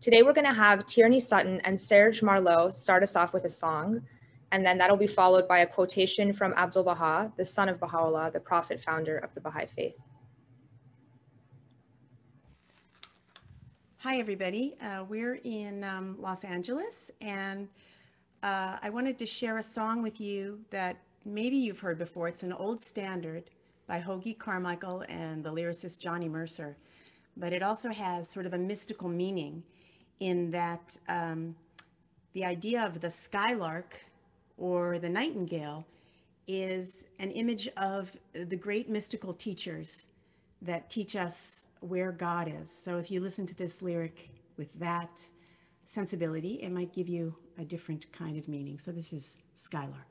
Today we're gonna have Tierney Sutton and Serge Merlaud start us off with a song, and then that'll be followed by a quotation from Abdul Baha, the son of Baha'u'llah, the prophet founder of the Baha'i faith. Hi, everybody. Uh, we're in um, Los Angeles, and uh, I wanted to share a song with you that maybe you've heard before. It's an old standard by Hoagy Carmichael and the lyricist Johnny Mercer, but it also has sort of a mystical meaning in that um, the idea of the skylark or the nightingale is an image of the great mystical teachers that teach us where God is. So if you listen to this lyric with that sensibility, it might give you a different kind of meaning. So this is Skylark.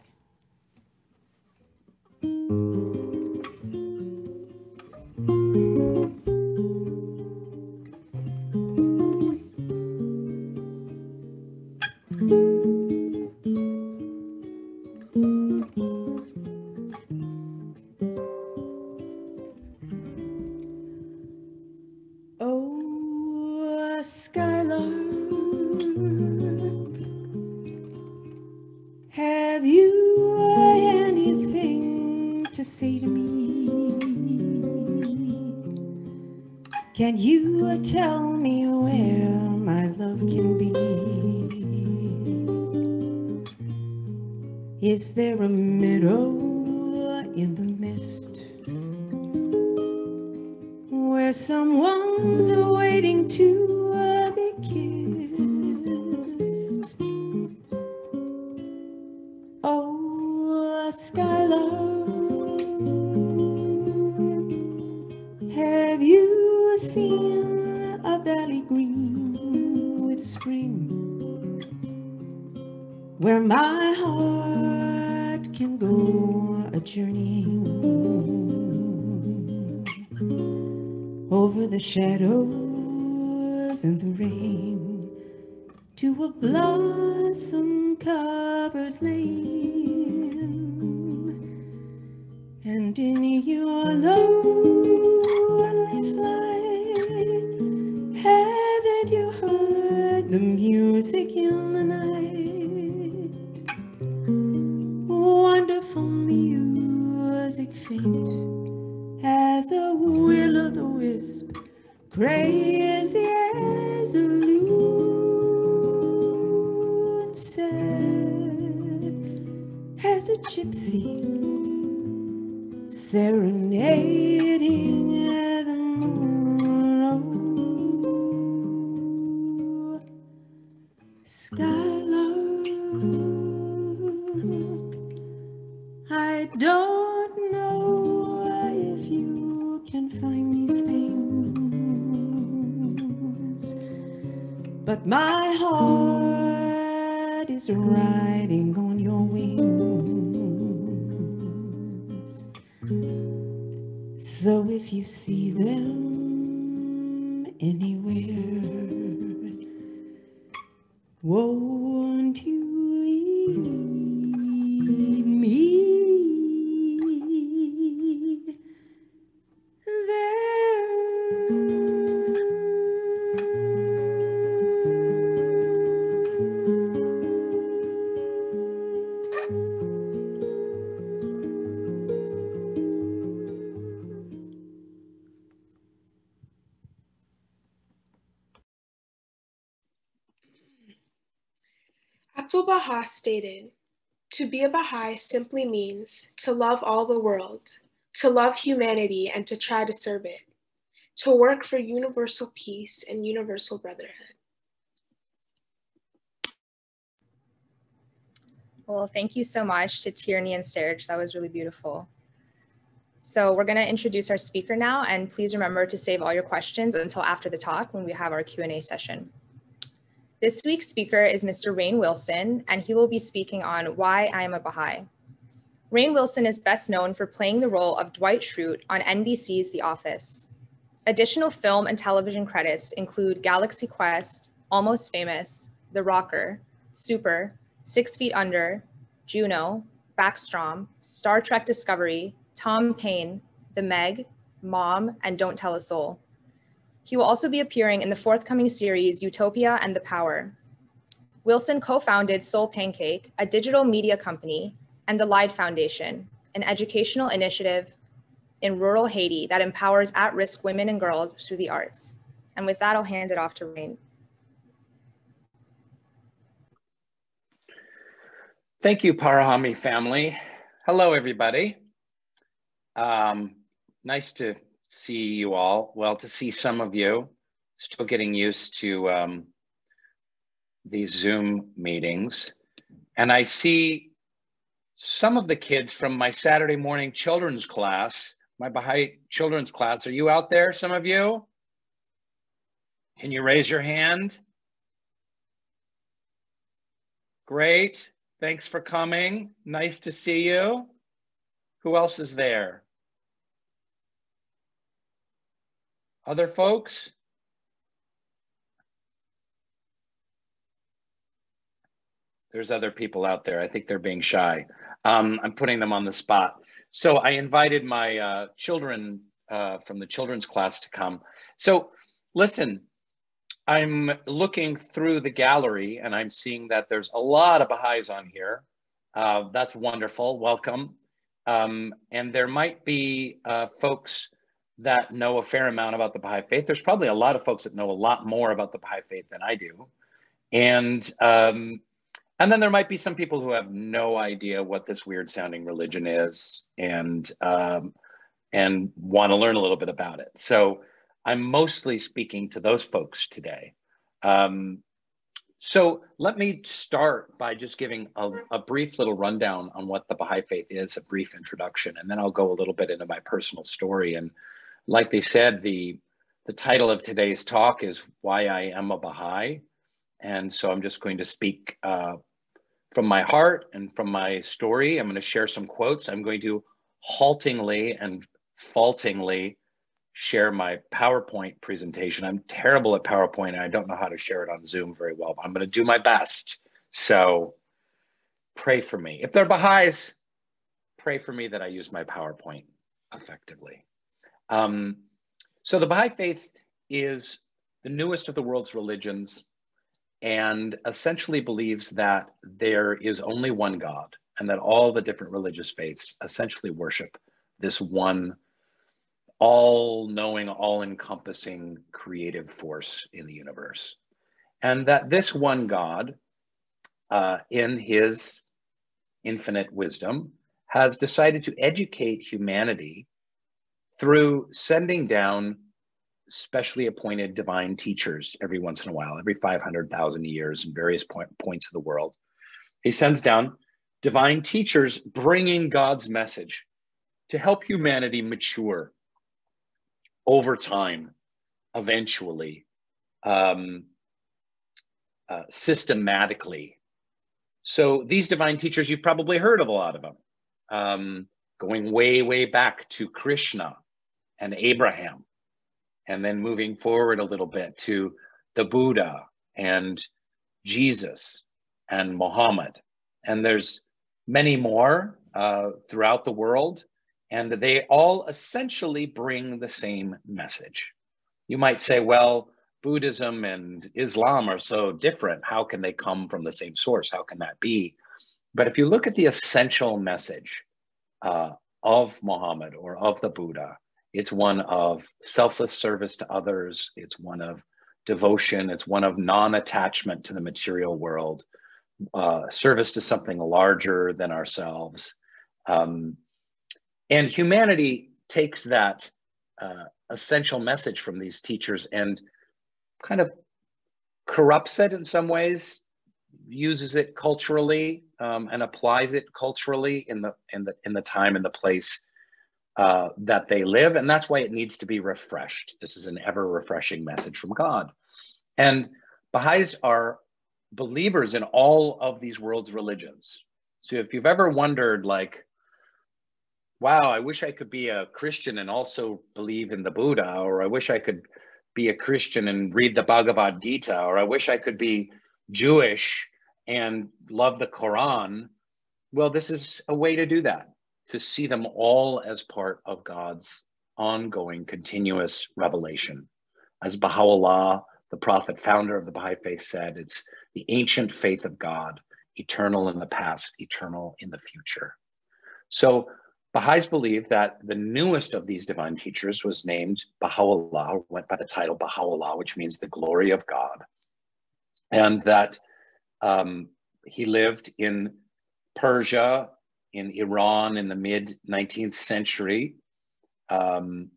Is there a shadows and the rain to a blossom covered lane. And in your lonely flight haven't you heard the music in the night. Wonderful music faint as a will a loon, sad as a gypsy serenading the moon. Skylark. don't know if you can find these but my heart is riding on your wings. So if you see them anywhere, won't Stated, To be a Baha'i simply means to love all the world, to love humanity and to try to serve it, to work for universal peace and universal brotherhood. Well, thank you so much to Tierney and Serge. That was really beautiful. So we're gonna introduce our speaker now, and please remember to save all your questions until after the talk when we have our Q&A session. This week's speaker is Mr. Rainn Wilson, and he will be speaking on Why I Am a Baha'i. Rainn Wilson is best known for playing the role of Dwight Schrute on NBC's The Office. Additional film and television credits include Galaxy Quest, Almost Famous, The Rocker, Super, Six Feet Under, Juno, Backstrom, Star Trek Discovery, Tom Paine, The Meg, Mom, and Don't Tell a Soul. He will also be appearing in the forthcoming series Utopia and the Power. Wilson co-founded Soul Pancake, a digital media company, and the Lidè Foundation, an educational initiative in rural Haiti that empowers at-risk women and girls through the arts. And with that, I'll hand it off to Rainn. Thank you, Parahami family. Hello, everybody. Um, nice to see you all. Well, to see some of you. Still getting used to um, these Zoom meetings. And I see some of the kids from my Saturday morning children's class, my Baha'i children's class. Are you out there, some of you? Can you raise your hand? Great. Thanks for coming. Nice to see you. Who else is there? Other folks? There's other people out there. I think they're being shy. Um, I'm putting them on the spot. So I invited my uh, children uh, from the children's class to come. So listen, I'm looking through the gallery and I'm seeing that there's a lot of Baha'is on here. Uh, that's wonderful. Welcome. Um, and there might be uh, folks that know a fair amount about the Baha'i faith. There's probably a lot of folks that know a lot more about the Baha'i faith than I do. And um, and then there might be some people who have no idea what this weird sounding religion is and um, and want to learn a little bit about it. So I'm mostly speaking to those folks today. Um, so let me start by just giving a, a, brief little rundown on what the Baha'i Faith is, a brief introduction, and then I'll go a little bit into my personal story. And like they said, the, the title of today's talk is Why I Am a Baha'i. And so I'm just going to speak uh, from my heart and from my story. I'm going to share some quotes. I'm going to haltingly and faultingly share my PowerPoint presentation. I'm terrible at PowerPoint and I don't know how to share it on Zoom very well, but I'm going to do my best. So pray for me. If they're Baha'is, pray for me that I use my PowerPoint effectively. Um, so the Baha'i faith is the newest of the world's religions and essentially believes that there is only one God and that all the different religious faiths essentially worship this one all knowing, all encompassing creative force in the universe. And that this one God, uh, in his infinite wisdom, has decided to educate humanity through sending down specially appointed divine teachers every once in a while, every 500,000 years in various point, points of the world. He sends down divine teachers bringing God's message to help humanity mature over time, eventually, um, uh, systematically. So these divine teachers, you've probably heard of a lot of them, um, going way, way back to Krishna and Abraham, and then moving forward a little bit to the Buddha and Jesus and Muhammad. And there's many more uh, throughout the world and they all essentially bring the same message. You might say, well, Buddhism and Islam are so different. How can they come from the same source? How can that be? But if you look at the essential message uh, of Muhammad or of the Buddha, it's one of selfless service to others, it's one of devotion, it's one of non attachment to the material world, uh, service to something larger than ourselves. Um, and humanity takes that uh, essential message from these teachers and kind of corrupts it in some ways, uses it culturally, um, and applies it culturally in the in the in the time and the place uh, that they live, and that's why it needs to be refreshed. This is an ever refreshing message from God, and Baha'is are believers in all of these world's religions. So if you've ever wondered, like, wow, I wish I could be a Christian and also believe in the Buddha, or I wish I could be a Christian and read the Bhagavad Gita, or I wish I could be Jewish and love the Quran. Well, this is a way to do that, to see them all as part of God's ongoing, continuous revelation As Baha'u'llah, the prophet founder of the Baha'i faith said, it's the ancient faith of God, eternal in the past, eternal in the future. So Baha'is believe that the newest of these divine teachers was named Baha'u'llah, went by the title Baha'u'llah, which means the glory of God. And that um, he lived in Persia, in Iran in the mid 19th century. Um,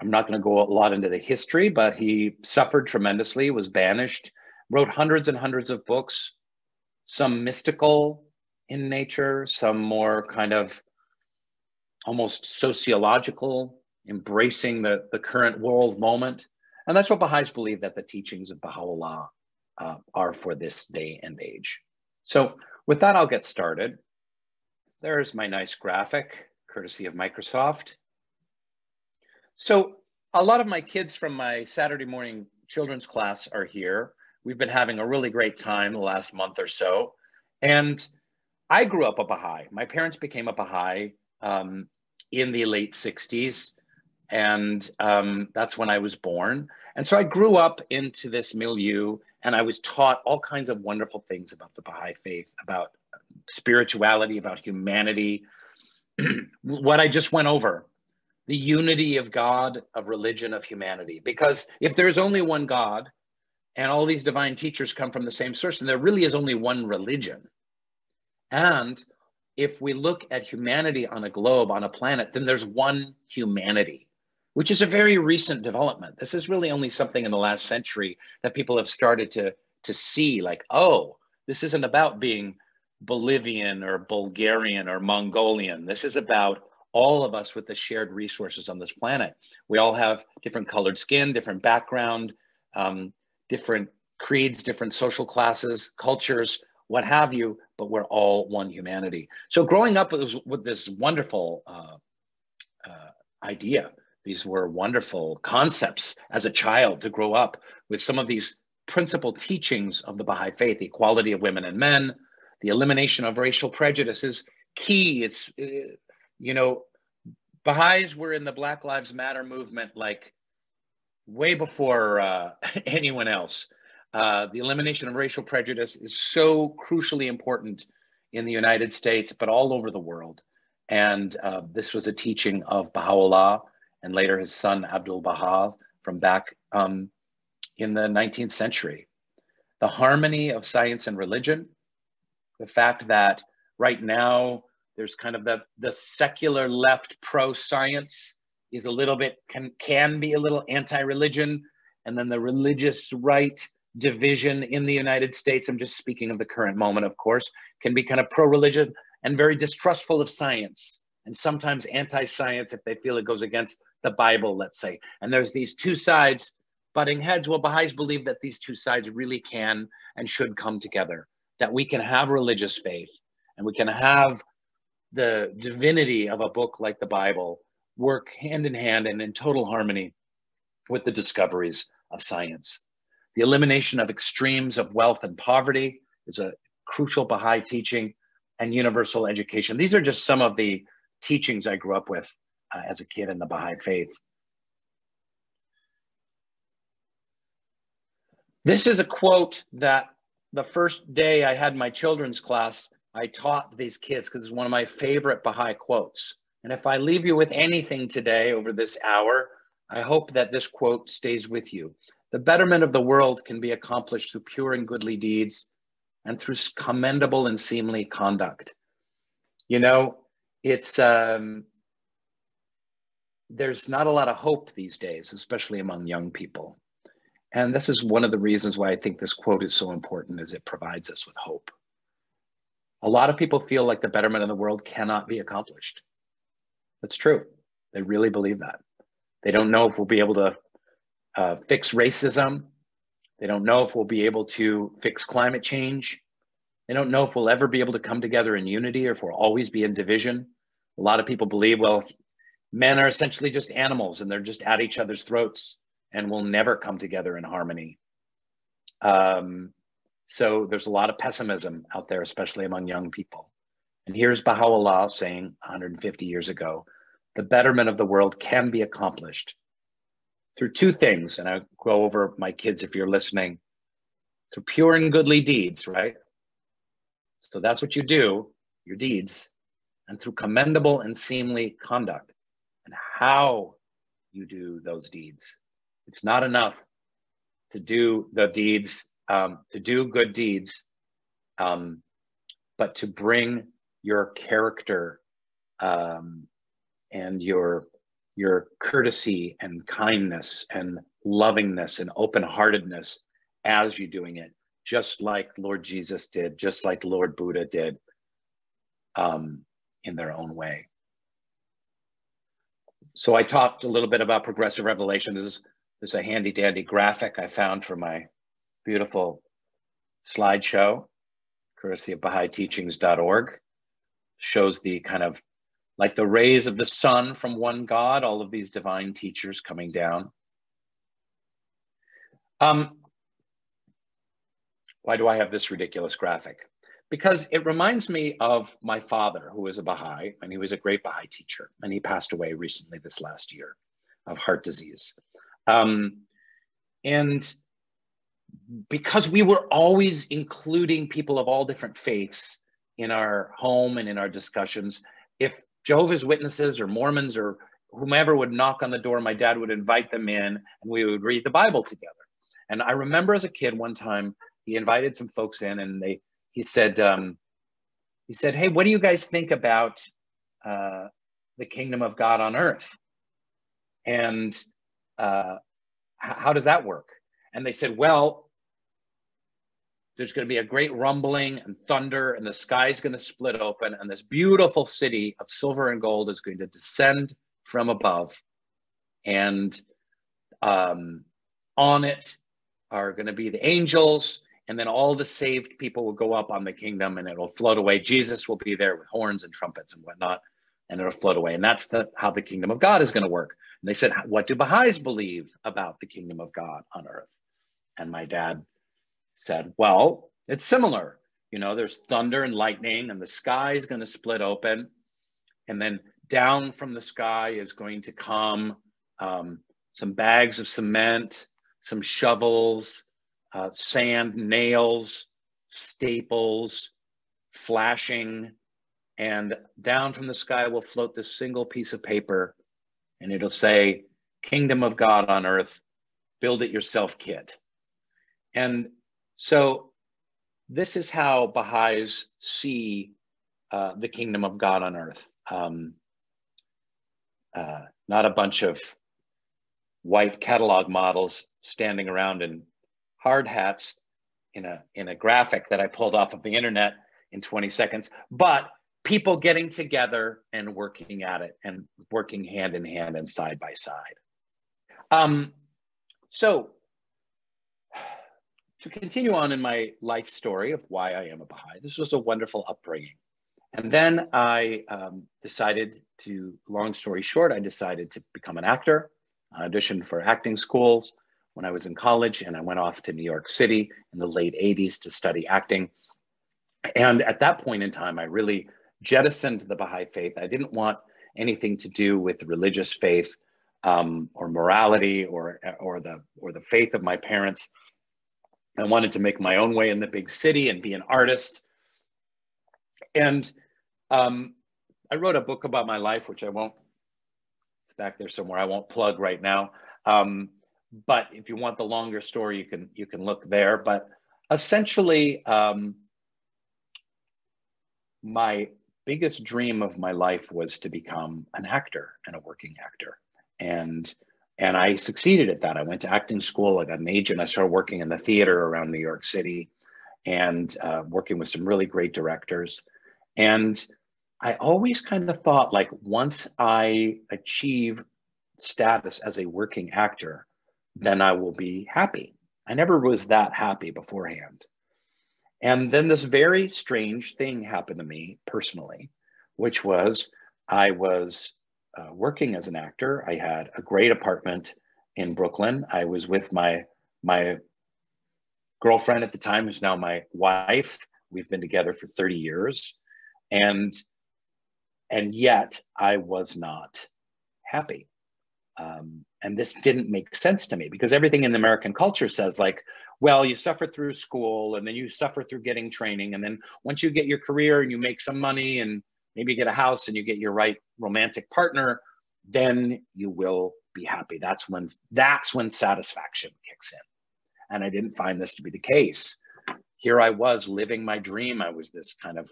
I'm not going to go a lot into the history, but he suffered tremendously, was banished, wrote hundreds and hundreds of books, some mystical in nature, some more kind of almost sociological, embracing the, the current world moment. And that's what Baha'is believe that the teachings of Baha'u'llah uh, are for this day and age. So with that, I'll get started. There's my nice graphic, courtesy of Microsoft. So a lot of my kids from my Saturday morning children's class are here. We've been having a really great time the last month or so. And I grew up a Baha'i. My parents became a Baha'i um, in the late 60s. And um, that's when I was born. And so I grew up into this milieu and I was taught all kinds of wonderful things about the Baha'i faith, about spirituality, about humanity. what I just went over the unity of God, of religion, of humanity. Because if there's only one God and all these divine teachers come from the same source, and there really is only one religion. And if we look at humanity on a globe, on a planet, then there's one humanity, which is a very recent development. This is really only something in the last century that people have started to, to see like, oh, this isn't about being Bolivian or Bulgarian or Mongolian. This is about all of us with the shared resources on this planet. We all have different colored skin, different background, um, different creeds, different social classes, cultures, what have you, but we're all one humanity. So growing up was with this wonderful uh, uh, idea. These were wonderful concepts as a child to grow up with some of these principal teachings of the Baha'i faith, equality of women and men, the elimination of racial prejudice is key. It's, you know, Baha'is were in the Black Lives Matter movement like way before uh, anyone else. Uh, the elimination of racial prejudice is so crucially important in the United States, but all over the world. And uh, this was a teaching of Baha'u'llah and later his son Abdul Baha from back um, in the 19th century. The harmony of science and religion, the fact that right now there's kind of the, the secular left pro science is a little bit, can, can be a little anti religion. And then the religious right division in the United States, I'm just speaking of the current moment, of course, can be kind of pro religion and very distrustful of science and sometimes anti science if they feel it goes against the Bible, let's say. And there's these two sides butting heads. Well, Baha'is believe that these two sides really can and should come together, that we can have religious faith and we can have the divinity of a book like the Bible work hand in hand and in total harmony with the discoveries of science. The elimination of extremes of wealth and poverty is a crucial Baha'i teaching and universal education. These are just some of the teachings I grew up with uh, as a kid in the Baha'i faith. This is a quote that the first day I had my children's class, I taught these kids because it's one of my favorite Baha'i quotes. And if I leave you with anything today over this hour, I hope that this quote stays with you. The betterment of the world can be accomplished through pure and goodly deeds and through commendable and seemly conduct. You know, it's, um, there's not a lot of hope these days, especially among young people. And this is one of the reasons why I think this quote is so important is it provides us with hope. A lot of people feel like the betterment of the world cannot be accomplished. That's true. They really believe that. They don't know if we'll be able to uh, fix racism. They don't know if we'll be able to fix climate change. They don't know if we'll ever be able to come together in unity or if we'll always be in division. A lot of people believe, well, men are essentially just animals and they're just at each other's throats and will never come together in harmony. Um, so there's a lot of pessimism out there, especially among young people. And here's Baha'u'llah saying 150 years ago, the betterment of the world can be accomplished through two things, and I'll go over my kids if you're listening, through pure and goodly deeds, right? So that's what you do, your deeds, and through commendable and seemly conduct, and how you do those deeds. It's not enough to do the deeds, um, to do good deeds, um, but to bring your character um, and your your courtesy and kindness and lovingness and open-heartedness as you're doing it, just like Lord Jesus did, just like Lord Buddha did, um, in their own way. So I talked a little bit about progressive revelation. This is, this is a handy dandy graphic I found for my beautiful slideshow, courtesy of BahaiTeachings.org. Shows the kind of like the rays of the sun from one God, all of these divine teachers coming down. Um, why do I have this ridiculous graphic? Because it reminds me of my father, who was a Baha'i, and he was a great Baha'i teacher, and he passed away recently this last year of heart disease. Um, and because we were always including people of all different faiths in our home and in our discussions, if Jehovah's Witnesses or Mormons or whomever would knock on the door, my dad would invite them in and we would read the Bible together. And I remember as a kid one time, he invited some folks in and they, he said, um, he said, hey, what do you guys think about uh, the kingdom of God on earth? And uh, how does that work? And they said, well, there's going to be a great rumbling and thunder, and the sky is going to split open, and this beautiful city of silver and gold is going to descend from above. And um, on it are going to be the angels, and then all the saved people will go up on the kingdom and it'll float away. Jesus will be there with horns and trumpets and whatnot, and it'll float away. And that's the, how the kingdom of God is going to work. And they said, What do Baha'is believe about the kingdom of God on earth? And my dad said, well, it's similar. You know, there's thunder and lightning, and the sky is going to split open. And then down from the sky is going to come um, some bags of cement, some shovels, uh, sand, nails, staples, flashing. And down from the sky will float this single piece of paper, and it'll say, Kingdom of God on earth, build it yourself kit. And so this is how Baha'is see uh, the kingdom of God on earth. Um, uh, not a bunch of white catalog models standing around in hard hats in a, in a graphic that I pulled off of the internet in 20 seconds, but people getting together and working at it and working hand in hand and side by side. Um, so to continue on in my life story of why I am a Baha'i, this was a wonderful upbringing. And then I um, decided to, long story short, I decided to become an actor. I auditioned for acting schools when I was in college, and I went off to New York City in the late 80s to study acting. And at that point in time, I really jettisoned the Baha'i faith. I didn't want anything to do with religious faith um, or morality or, or, the, or the faith of my parents. I wanted to make my own way in the big city and be an artist. And um, I wrote a book about my life, which I won't, it's back there somewhere. I won't plug right now. Um, but if you want the longer story, you can, you can look there. But essentially, um, my biggest dream of my life was to become an actor and a working actor. And and I succeeded at that. I went to acting school. I got an agent. I started working in the theater around New York City, and uh, working with some really great directors. And I always kind of thought like once I achieve status as a working actor, then I will be happy. I never was that happy beforehand. And then this very strange thing happened to me personally, which was I was uh, working as an actor. I had a great apartment in Brooklyn. I was with my my girlfriend at the time, who's now my wife. We've been together for 30 years, and and yet I was not happy. Um, and this didn't make sense to me because everything in American culture says, like, well, you suffer through school and then you suffer through getting training. And then once you get your career and you make some money and maybe get a house and you get your right romantic partner, then you will be happy. That's when that's when satisfaction kicks in. And I didn't find this to be the case. Here I was living my dream. I was this kind of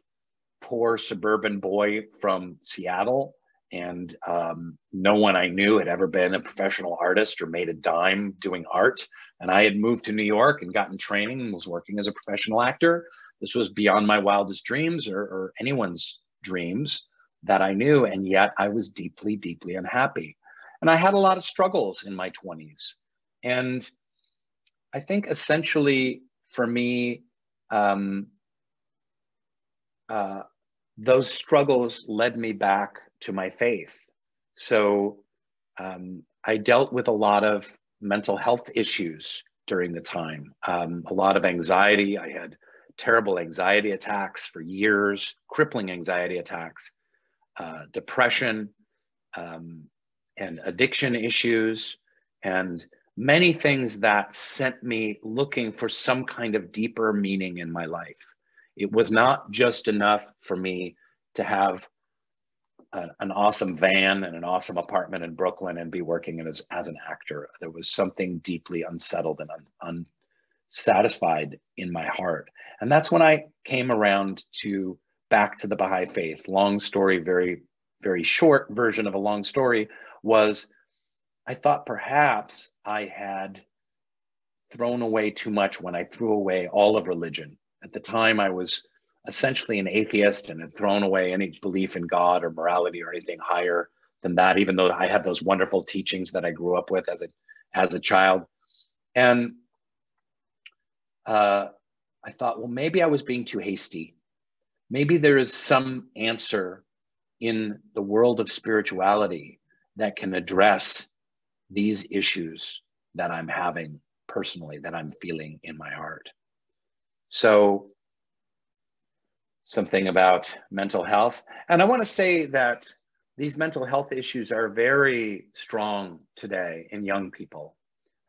poor suburban boy from Seattle and um, no one I knew had ever been a professional artist or made a dime doing art. And I had moved to New York and gotten training and was working as a professional actor. This was beyond my wildest dreams or, or anyone's dreams that I knew. And yet I was deeply, deeply unhappy. And I had a lot of struggles in my 20s. And I think essentially for me, um, uh, those struggles led me back to my faith. So um, I dealt with a lot of mental health issues during the time, um, a lot of anxiety. I had terrible anxiety attacks for years, crippling anxiety attacks, uh, depression, um, and addiction issues, and many things that sent me looking for some kind of deeper meaning in my life. It was not just enough for me to have an awesome van and an awesome apartment in Brooklyn and be working as, as an actor. There was something deeply unsettled and un, unsatisfied in my heart. And that's when I came around to back to the Baha'i faith. Long story, very, very short version of a long story was I thought perhaps I had thrown away too much when I threw away all of religion. At the time, I was essentially an atheist and had thrown away any belief in God or morality or anything higher than that, even though I had those wonderful teachings that I grew up with as a as a child. And uh, I thought, well, maybe I was being too hasty. Maybe there is some answer in the world of spirituality that can address these issues that I'm having personally, that I'm feeling in my heart. So something about mental health. And I want to say that these mental health issues are very strong today in young people.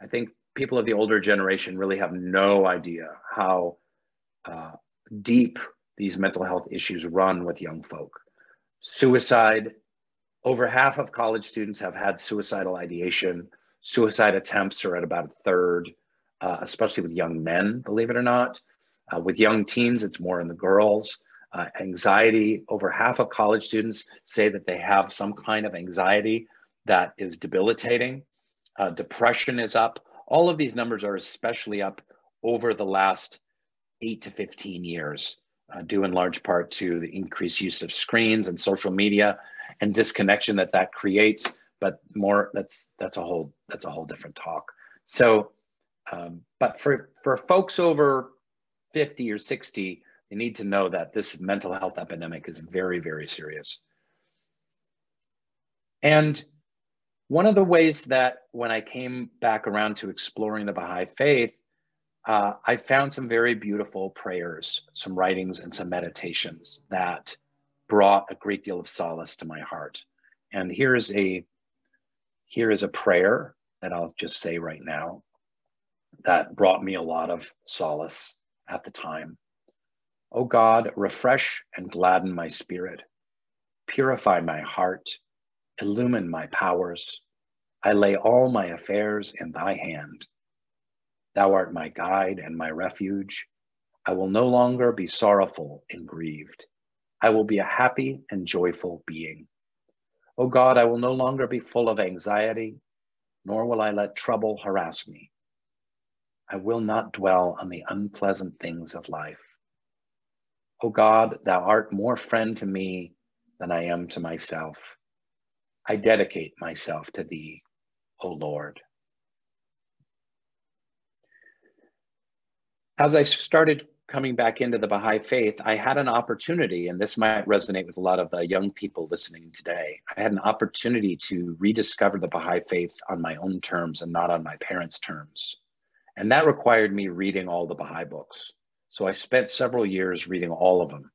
I think people of the older generation really have no idea how uh, deep these mental health issues run with young folk. Suicide, over half of college students have had suicidal ideation. Suicide attempts are at about a third, uh, especially with young men, believe it or not. Uh, with young teens, it's more in the girls. Uh, anxiety, over half of college students say that they have some kind of anxiety that is debilitating. Uh, depression is up. All of these numbers are especially up over the last eight to 15 years, uh, due in large part to the increased use of screens and social media and disconnection that that creates. But more, that's that's a whole that's a whole different talk. So, um, but for for folks over 50 or 60, you need to know that this mental health epidemic is very, very serious. And one of the ways that when I came back around to exploring the Baha'i faith, uh, I found some very beautiful prayers, some writings, and some meditations that brought a great deal of solace to my heart. And here's a here is a prayer that I'll just say right now that brought me a lot of solace at the time. O God, refresh and gladden my spirit, purify my heart, illumine my powers. I lay all my affairs in thy hand. Thou art my guide and my refuge. I will no longer be sorrowful and grieved. I will be a happy and joyful being. O God, I will no longer be full of anxiety, nor will I let trouble harass me. I will not dwell on the unpleasant things of life. O God, thou art more friend to me than I am to myself. I dedicate myself to thee, O Lord. As I started coming back into the Baha'i faith, I had an opportunity, and this might resonate with a lot of the young people listening today. I had an opportunity to rediscover the Baha'i faith on my own terms and not on my parents' terms. And that required me reading all the Baha'i books. So I spent several years reading all of them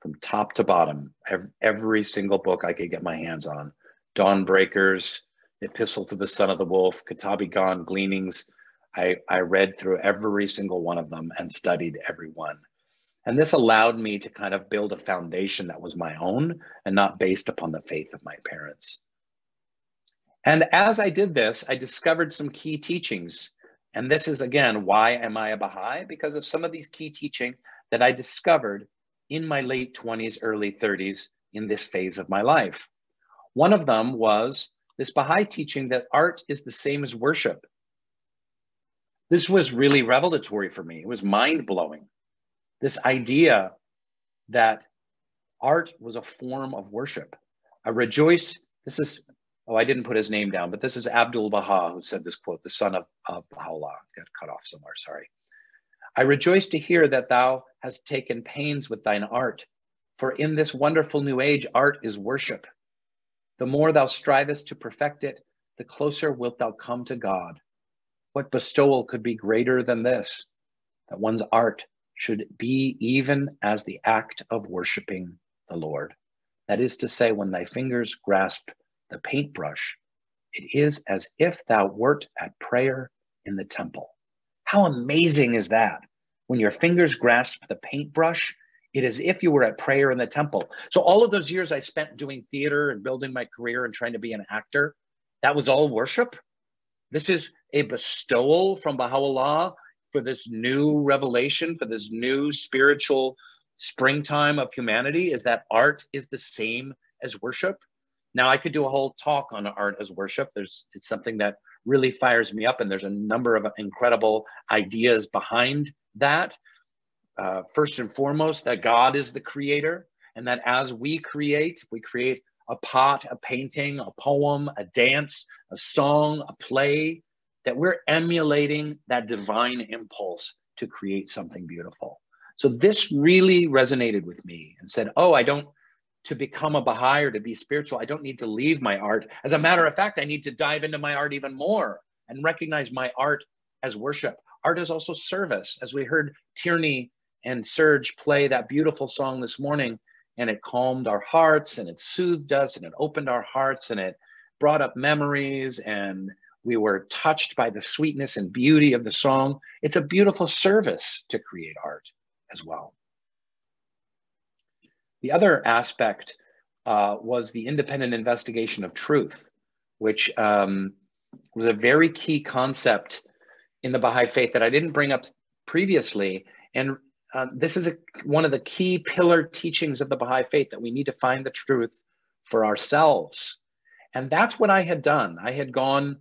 from top to bottom, every, single book I could get my hands on. Dawn Breakers, Epistle to the Son of the Wolf, Kitab-i-Iqan, Gleanings. I, I read through every single one of them and studied every one. And this allowed me to kind of build a foundation that was my own and not based upon the faith of my parents. And as I did this, I discovered some key teachings. And this is again, why am I a Baha'i? Because of some of these key teaching that I discovered in my late 20s, early 30s in this phase of my life. One of them was this Baha'i teaching that art is the same as worship. This was really revelatory for me. It was mind blowing. This idea that art was a form of worship. I rejoice. This is, oh, I didn't put his name down, but this is Abdul Baha who said this quote, the son of, of Baha'u'llah. Got cut off somewhere, sorry. I rejoice to hear that thou hast taken pains with thine art, for in this wonderful new age, art is worship. The more thou strivest to perfect it, the closer wilt thou come to God. What bestowal could be greater than this? That one's art should be even as the act of worshiping the Lord. That is to say, when thy fingers grasp the paintbrush, it is as if thou wert at prayer in the temple. How amazing is that? When your fingers grasp the paintbrush, it is if you were at prayer in the temple. So all of those years I spent doing theater and building my career and trying to be an actor, that was all worship. This is a bestowal from Baha'u'llah for this new revelation, for this new spiritual springtime of humanity, is that art is the same as worship. Now I could do a whole talk on art as worship. There's it's something that really fires me up. And there's a number of incredible ideas behind that. Uh, first and foremost, that God is the creator, and that as we create, we create a pot, a painting, a poem, a dance, a song, a play, that we're emulating that divine impulse to create something beautiful. So this really resonated with me and said, Oh, I don't to become a Baha'i or to be spiritual, I don't need to leave my art. As a matter of fact, I need to dive into my art even more and recognize my art as worship. Art is also service. As we heard Tierney and Serge play that beautiful song this morning, and it calmed our hearts and it soothed us and it opened our hearts and it brought up memories and we were touched by the sweetness and beauty of the song. It's a beautiful service to create art as well. The other aspect uh, was the independent investigation of truth, which um, was a very key concept in the Baha'i faith that I didn't bring up previously. And uh, this is a, one of the key pillar teachings of the Baha'i faith that we need to find the truth for ourselves. And that's what I had done. I had gone,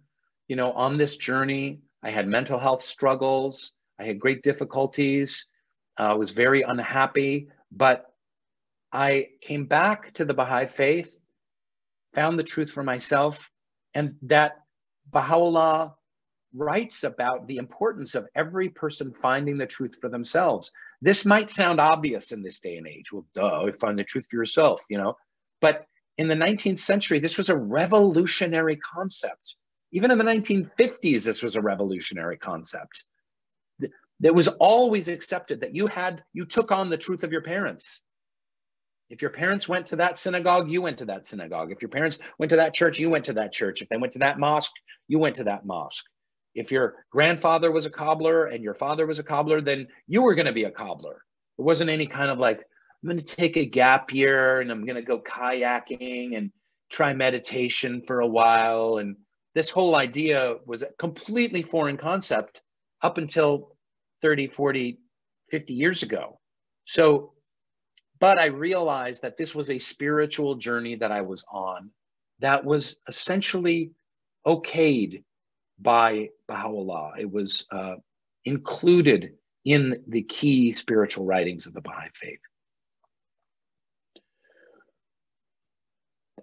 you know, on this journey. I had mental health struggles. I had great difficulties. Uh, I was very unhappy, but I came back to the Baha'i faith, found the truth for myself, and that Baha'u'llah writes about the importance of every person finding the truth for themselves. This might sound obvious in this day and age. Well, duh, find the truth for yourself, you know. But in the 19th century, this was a revolutionary concept. Even in the 1950s, this was a revolutionary concept. It was always accepted that you had, you took on the truth of your parents. If your parents went to that synagogue, you went to that synagogue. If your parents went to that church, you went to that church. If they went to that mosque, you went to that mosque. If your grandfather was a cobbler and your father was a cobbler, then you were going to be a cobbler. It wasn't any kind of like, I'm going to take a gap year and I'm going to go kayaking and try meditation for a while. And this whole idea was a completely foreign concept up until 30, 40, 50 years ago. So but I realized that this was a spiritual journey that I was on that was essentially okayed by Baha'u'llah. It was uh, included in the key spiritual writings of the Baha'i faith.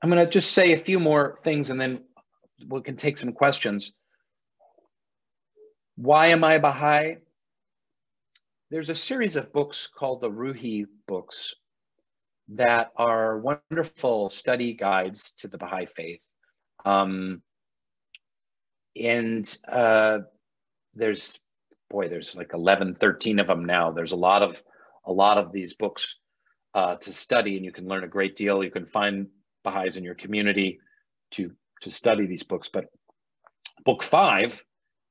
I'm going to just say a few more things and then we can take some questions. Why am I Baha'i? There's a series of books called the Ruhi books that are wonderful study guides to the Baha'i faith. Um, and uh, there's, boy, there's like 11, 13 of them now. There's a lot of, a lot of these books uh, to study and you can learn a great deal. You can find Baha'is in your community to to study these books. But book five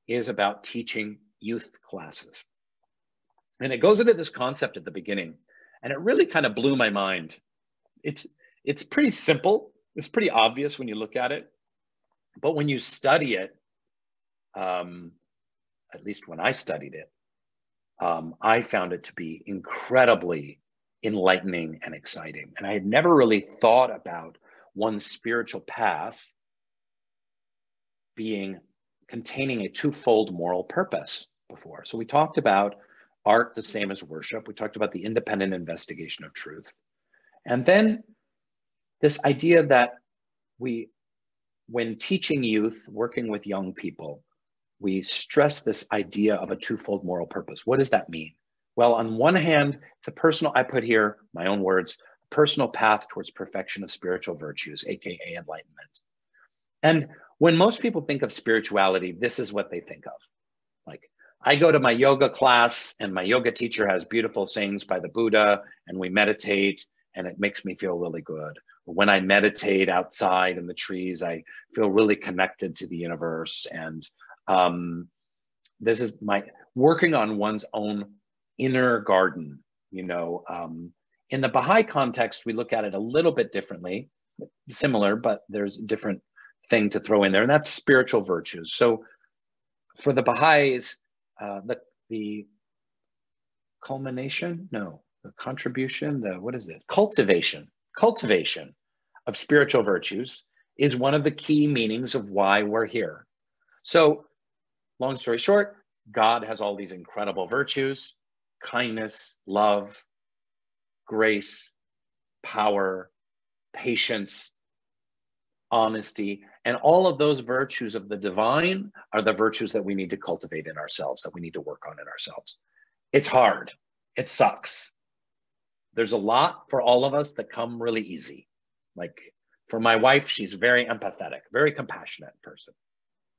is about teaching youth classes. And it goes into this concept at the beginning, and it really kind of blew my mind. It's it's pretty simple. It's pretty obvious when you look at it, but when you study it, um, at least when I studied it, um, I found it to be incredibly enlightening and exciting. And I had never really thought about one's spiritual path being containing a twofold moral purpose before. So we talked about art the same as worship. We talked about the independent investigation of truth. And then this idea that we, when teaching youth, working with young people, we stress this idea of a twofold moral purpose. What does that mean? Well, on one hand, it's a personal, I put here my own words, personal path towards perfection of spiritual virtues, AKA enlightenment. And when most people think of spirituality, this is what they think of. I go to my yoga class, and my yoga teacher has beautiful sayings by the Buddha, and we meditate, and it makes me feel really good. When I meditate outside in the trees, I feel really connected to the universe. And um, this is my working on one's own inner garden. You know, um, in the Baha'i context, we look at it a little bit differently, similar, but there's a different thing to throw in there, and that's spiritual virtues. So for the Baha'is, uh, the the culmination, no, the contribution, the what is it? Cultivation, cultivation of spiritual virtues is one of the key meanings of why we're here. So, long story short, God has all these incredible virtues kindness, love, grace, power, patience, honesty, and all of those virtues of the divine are the virtues that we need to cultivate in ourselves, that we need to work on in ourselves. It's hard, it sucks. There's a lot for all of us that come really easy. Like for my wife, she's very empathetic, very compassionate person.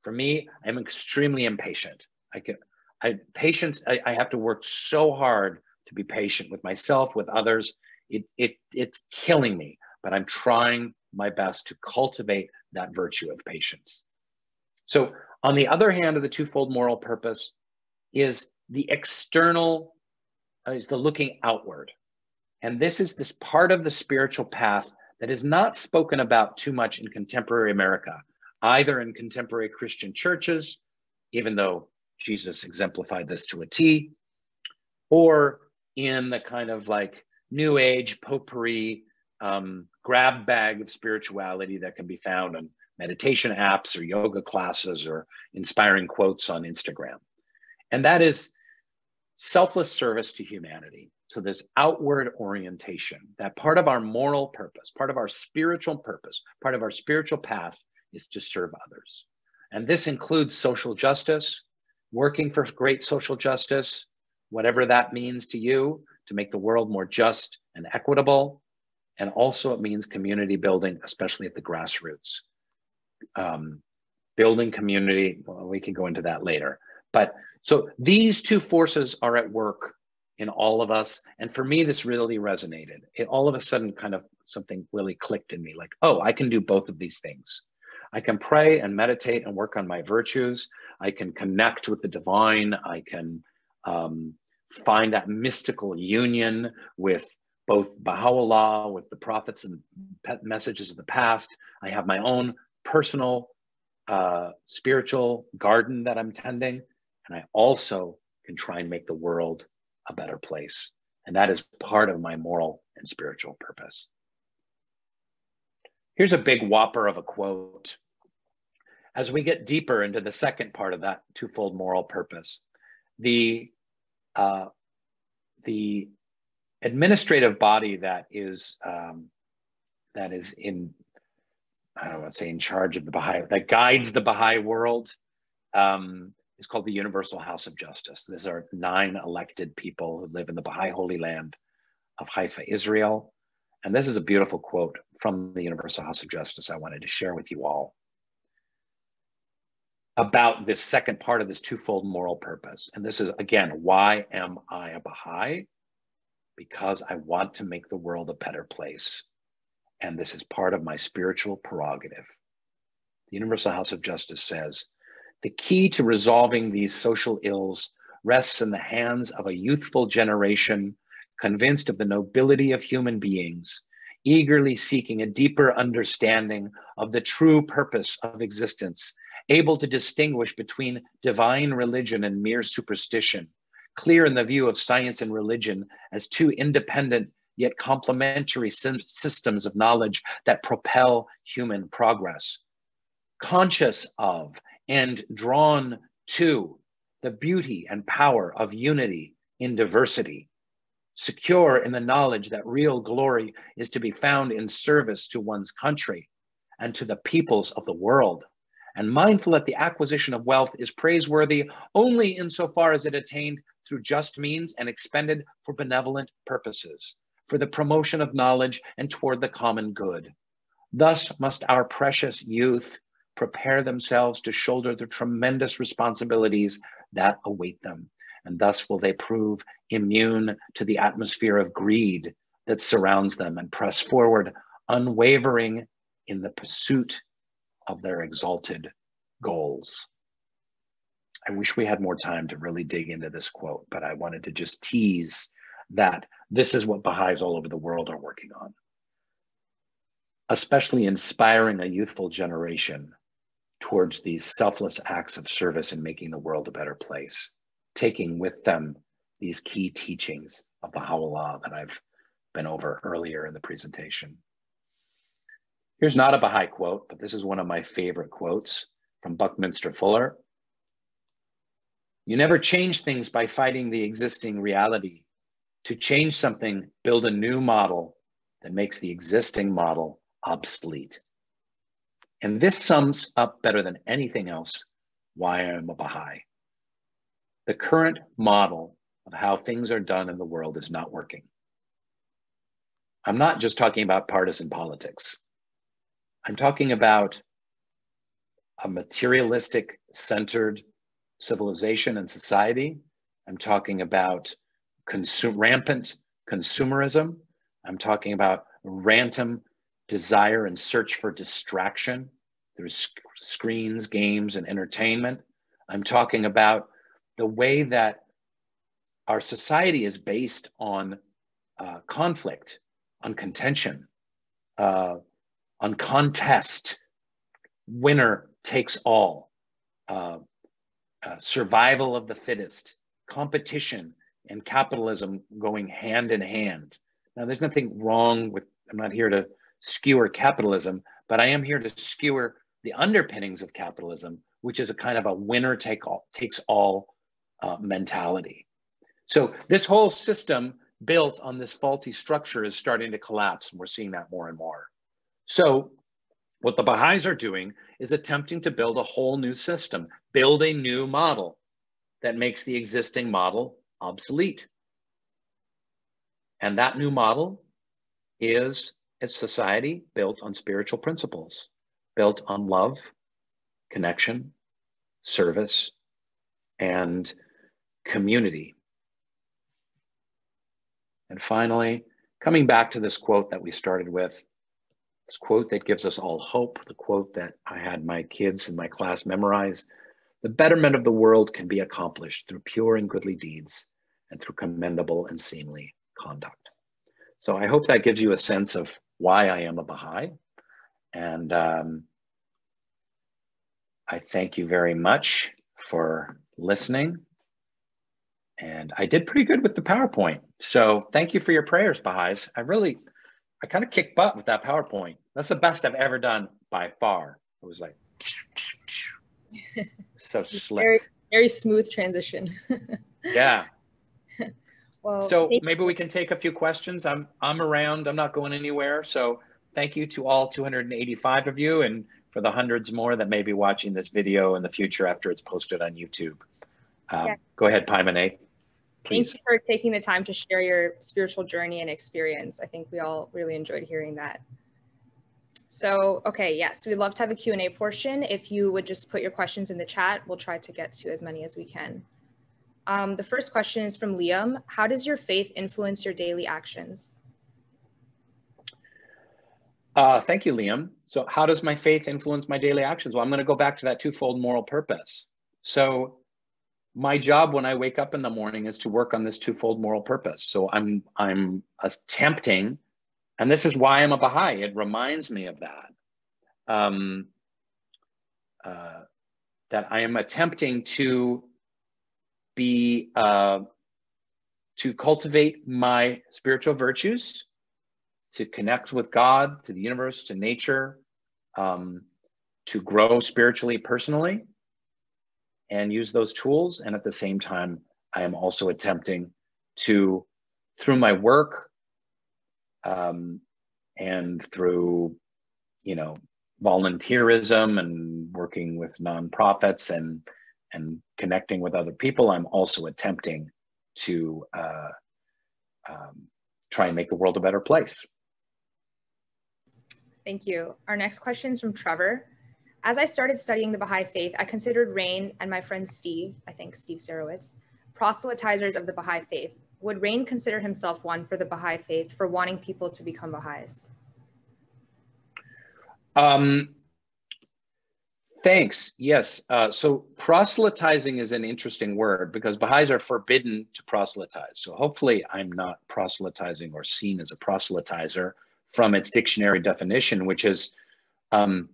For me, I'm extremely impatient. I can I patience, I, I have to work so hard to be patient with myself, with others. It, it, it's killing me, but I'm trying my best to cultivate that virtue of patience. So, on the other hand of the twofold moral purpose is the external, uh, is the looking outward. And this is this part of the spiritual path that is not spoken about too much in contemporary America, either in contemporary Christian churches, even though Jesus exemplified this to a T, or in the kind of like new age potpourri um, grab bag of spirituality that can be found on meditation apps or yoga classes or inspiring quotes on Instagram. And that is selfless service to humanity. So, this outward orientation, that part of our moral purpose, part of our spiritual purpose, part of our spiritual path is to serve others. And this includes social justice, working for great social justice, whatever that means to you, to make the world more just and equitable. And also, it means community building, especially at the grassroots. Um, building community, well, we can go into that later. But so these two forces are at work in all of us. And for me, this really resonated. It all of a sudden kind of something really clicked in me like, oh, I can do both of these things. I can pray and meditate and work on my virtues. I can connect with the divine. I can um, find that mystical union with both Baha'u'llah, with the prophets and messages of the past. I have my own personal uh, spiritual garden that I'm tending. And I also can try and make the world a better place. And that is part of my moral and spiritual purpose. Here's a big whopper of a quote. As we get deeper into the second part of that twofold moral purpose, the uh, the administrative body that is um, that is in I don't want to say in charge of the Baha'i that guides the Baha'i world um, is called the Universal House of Justice. These are nine elected people who live in the Baha'i Holy Land of Haifa, Israel. And this is a beautiful quote from the Universal House of Justice I wanted to share with you all about this second part of this twofold moral purpose. And this is, again, why am I a Baha'i? Because I want to make the world a better place. And this is part of my spiritual prerogative. the Universal House of Justice says, the key to resolving these social ills rests in the hands of a youthful generation convinced of the nobility of human beings, eagerly seeking a deeper understanding of the true purpose of existence, able to distinguish between divine religion and mere superstition, clear in the view of science and religion as two independent yet complementary systems of knowledge that propel human progress. Conscious of and drawn to the beauty and power of unity in diversity, secure in the knowledge that real glory is to be found in service to one's country and to the peoples of the world, and mindful that the acquisition of wealth is praiseworthy only insofar as it attained through just means and expended for benevolent purposes, for the promotion of knowledge and toward the common good. Thus must our precious youth prepare themselves to shoulder the tremendous responsibilities that await them. And thus will they prove immune to the atmosphere of greed that surrounds them and press forward, unwavering in the pursuit of their exalted goals. I wish we had more time to really dig into this quote, but I wanted to just tease that this is what Baha'is all over the world are working on. Especially inspiring a youthful generation towards these selfless acts of service and making the world a better place, taking with them these key teachings of Baha'u'llah that I've been over earlier in the presentation. Here's not a Baha'i quote, but this is one of my favorite quotes from Buckminster Fuller. You never change things by fighting the existing reality. To change something, build a new model that makes the existing model obsolete. And this sums up better than anything else why I'm a Baha'i. The current model of how things are done in the world is not working. I'm not just talking about partisan politics. I'm talking about a materialistic centered civilization and society. I'm talking about consume, rampant consumerism. I'm talking about random desire and search for distraction through sc- screens, games, and entertainment. I'm talking about the way that our society is based on uh, conflict, on contention, uh, on contest. Winner takes all. Uh, uh survival of the fittest, competition, and capitalism going hand in hand. Now, there's nothing wrong with, I'm not here to skewer capitalism, but I am here to skewer the underpinnings of capitalism, which is a kind of a winner take all, takes all uh, mentality. So this whole system built on this faulty structure is starting to collapse, and we're seeing that more and more. So what the Baha'is are doing is attempting to build a whole new system, build a new model that makes the existing model obsolete. And that new model is a society built on spiritual principles, built on love, connection, service, and community. And finally, coming back to this quote that we started with, this quote that gives us all hope, the quote that I had my kids in my class memorize the betterment of the world can be accomplished through pure and goodly deeds and through commendable and seemly conduct. So I hope that gives you a sense of why I am a Baha'i. And um, I thank you very much for listening. And I did pretty good with the PowerPoint. So thank you for your prayers, Baha'is. I really, I kind of kicked butt with that PowerPoint. That's the best I've ever done by far. It was like so slick. Very, very smooth transition. yeah. Well, so maybe we can take a few questions. I'm I'm around. I'm not going anywhere. So thank you to all 285 of you, and for the hundreds more that may be watching this video in the future after it's posted on YouTube. Um, yeah. Go ahead, Paimane. Thank you for taking the time to share your spiritual journey and experience. I think we all really enjoyed hearing that. So, okay, yes, we'd love to have a Q&A portion. If you would just put your questions in the chat, we'll try to get to as many as we can. Um, the first question is from Liam. How does your faith influence your daily actions? Uh, thank you, Liam. so how does my faith influence my daily actions? Well, I'm going to go back to that twofold moral purpose. So my job when I wake up in the morning is to work on this twofold moral purpose. So I'm I'm attempting, and this is why I'm a Baha'i. It reminds me of that. Um, uh, that I am attempting to be uh, to cultivate my spiritual virtues, to connect with God, to the universe, to nature, um, to grow spiritually, personally, and use those tools. And at the same time, I am also attempting to, through my work um, and through, you know, volunteerism and working with nonprofits and and connecting with other people, I'm also attempting to uh, um, try and make the world a better place. Thank you. Our next question is from Trevor. As I started studying the Baha'i faith, I considered Rainn and my friend Steve, I think Steve Sarowitz, proselytizers of the Baha'i faith. Would Rainn consider himself one for the Baha'i faith for wanting people to become Baha'is? Um, thanks. Yes. Uh, so proselytizing is an interesting word because Baha'is are forbidden to proselytize. So hopefully I'm not proselytizing or seen as a proselytizer from its dictionary definition, which is um,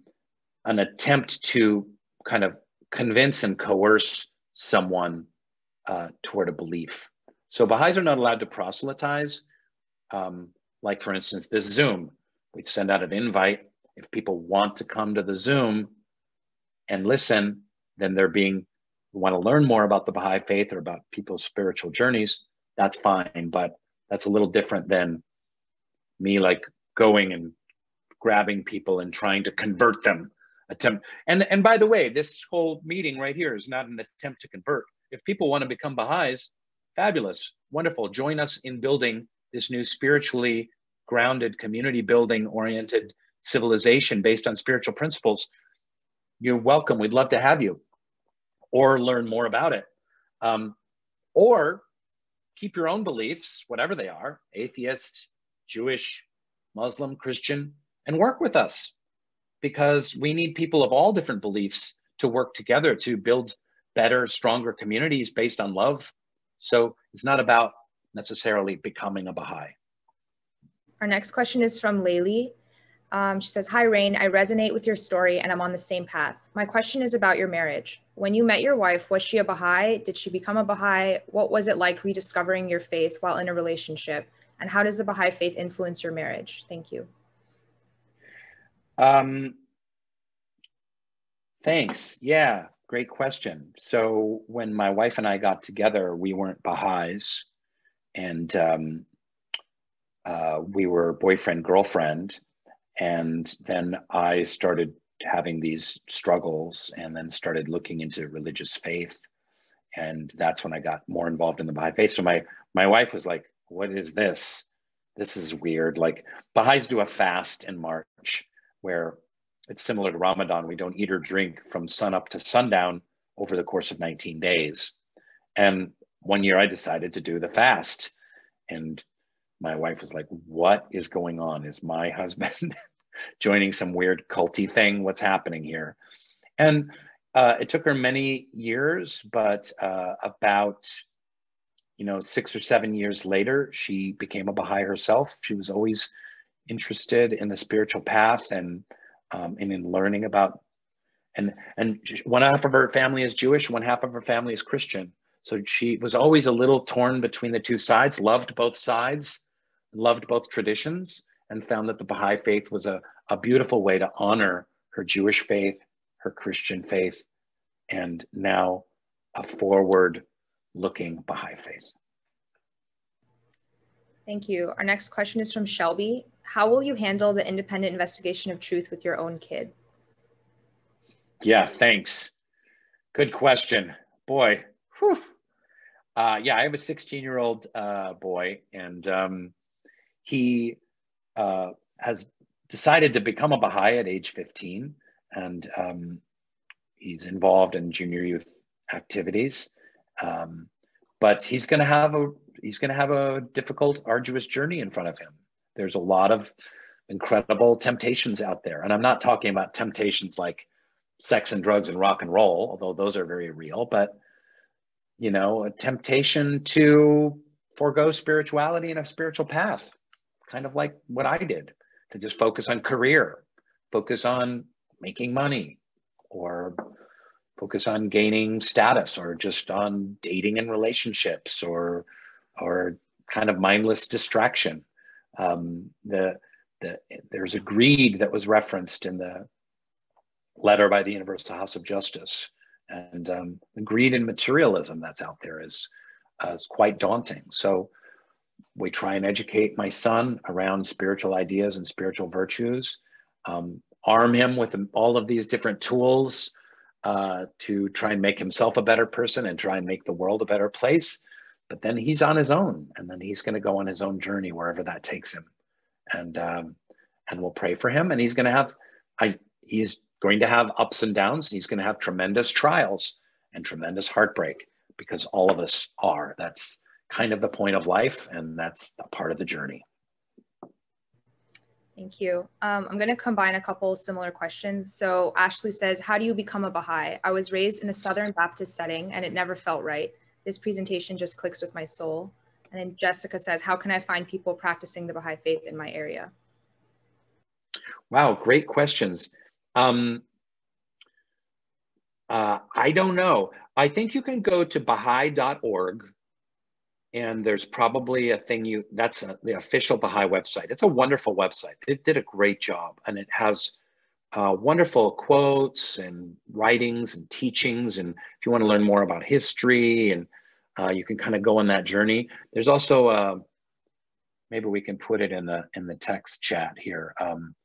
an attempt to kind of convince and coerce someone uh, toward a belief. So Baha'is are not allowed to proselytize. Um, like, for instance, this Zoom, we send out an invite. If people want to come to the Zoom and listen, then they're being, want to learn more about the Baha'i faith or about people's spiritual journeys, that's fine. But that's a little different than me like going and grabbing people and trying to convert them attempt. And and by the way this whole meeting right here is not an attempt to convert. If people want to become baha'is fabulous wonderful. Join us in building this new spiritually grounded community building oriented civilization based on spiritual principles. You're welcome. We'd love to have you or learn more about it. Um, or keep your own beliefs whatever they are atheist jewish muslim christian and work with us because we need people of all different beliefs to work together to build better, stronger communities based on love. So it's not about necessarily becoming a Baha'i. Our next question is from Layli. Um, she says, Hi, Rainn. I resonate with your story and I'm on the same path. My question is about your marriage. When you met your wife, was she a Baha'i? Did she become a Baha'i? What was it like rediscovering your faith while in a relationship? And how does the Baha'i faith influence your marriage? Thank you. Um, thanks. Yeah, great question. So when my wife and I got together, we weren't Baha'is, and um, uh, we were boyfriend girlfriend. And then I started having these struggles, and then started looking into religious faith, and that's when I got more involved in the Baha'i faith. So my my wife was like, "What is this? This is weird." Like Baha'is do a fast in March where it's similar to Ramadan. We don't eat or drink from sunup to sundown over the course of 19 days. And one year I decided to do the fast. And my wife was like, What is going on? Is my husband joining some weird culty thing? What's happening here? And uh, it took her many years, but uh, about you know six or seven years later, she became a Baha'i herself. She was always interested in the spiritual path and um, and in learning about and and one half of her family is Jewish, one half of her family is Christian. So she was always a little torn between the two sides, loved both sides, loved both traditions, and found that the Baha'i faith was a, a beautiful way to honor her Jewish faith, her Christian faith, and now a forward looking Baha'i faith. Thank you. Our next question is from Shelby. How will you handle the independent investigation of truth with your own kid? Yeah, thanks. Good question. Boy, whew. Uh, yeah, I have a 16 year old uh, boy, and um, he uh, has decided to become a Baha'i at age 15, and um, he's involved in junior youth activities. Um, but he's going to have a he's going to have a difficult, arduous journey in front of him. There's a lot of incredible temptations out there. And I'm not talking about temptations like sex and drugs and rock and roll, although those are very real, but you know, a temptation to forego spirituality and a spiritual path, kind of like what I did, to just focus on career, focus on making money, or focus on gaining status, or just on dating and relationships, or or kind of mindless distraction. Um, the the there's a greed that was referenced in the letter by the Universal House of Justice and um, the greed and materialism that's out there is uh, is quite daunting. So we try and educate my son around spiritual ideas and spiritual virtues, um, arm him with all of these different tools uh, to try and make himself a better person and try and make the world a better place. But then he's on his own, and then he's going to go on his own journey wherever that takes him, and um, and we'll pray for him. And he's going to have, I he's going to have ups and downs. He's going to have tremendous trials and tremendous heartbreak because all of us are. That's kind of the point of life, and that's part of the journey. Thank you. Um, I'm going to combine a couple similar questions. So Ashley says, how do you become a Baha'i? I was raised in a Southern Baptist setting and it never felt right. This presentation just clicks with my soul. And then Jessica says, how can I find people practicing the Baha'i faith in my area? Wow, great questions. Um, uh, I don't know. I think you can go to Baha'i.org and there's probably a thing you that's a, the official Baha'i website. It's a wonderful website. It did a great job and it has uh, wonderful quotes and writings and teachings. And if you want to learn more about history and uh, you can kind of go on that journey. There's also uh, maybe we can put it in the in the text chat here. Um,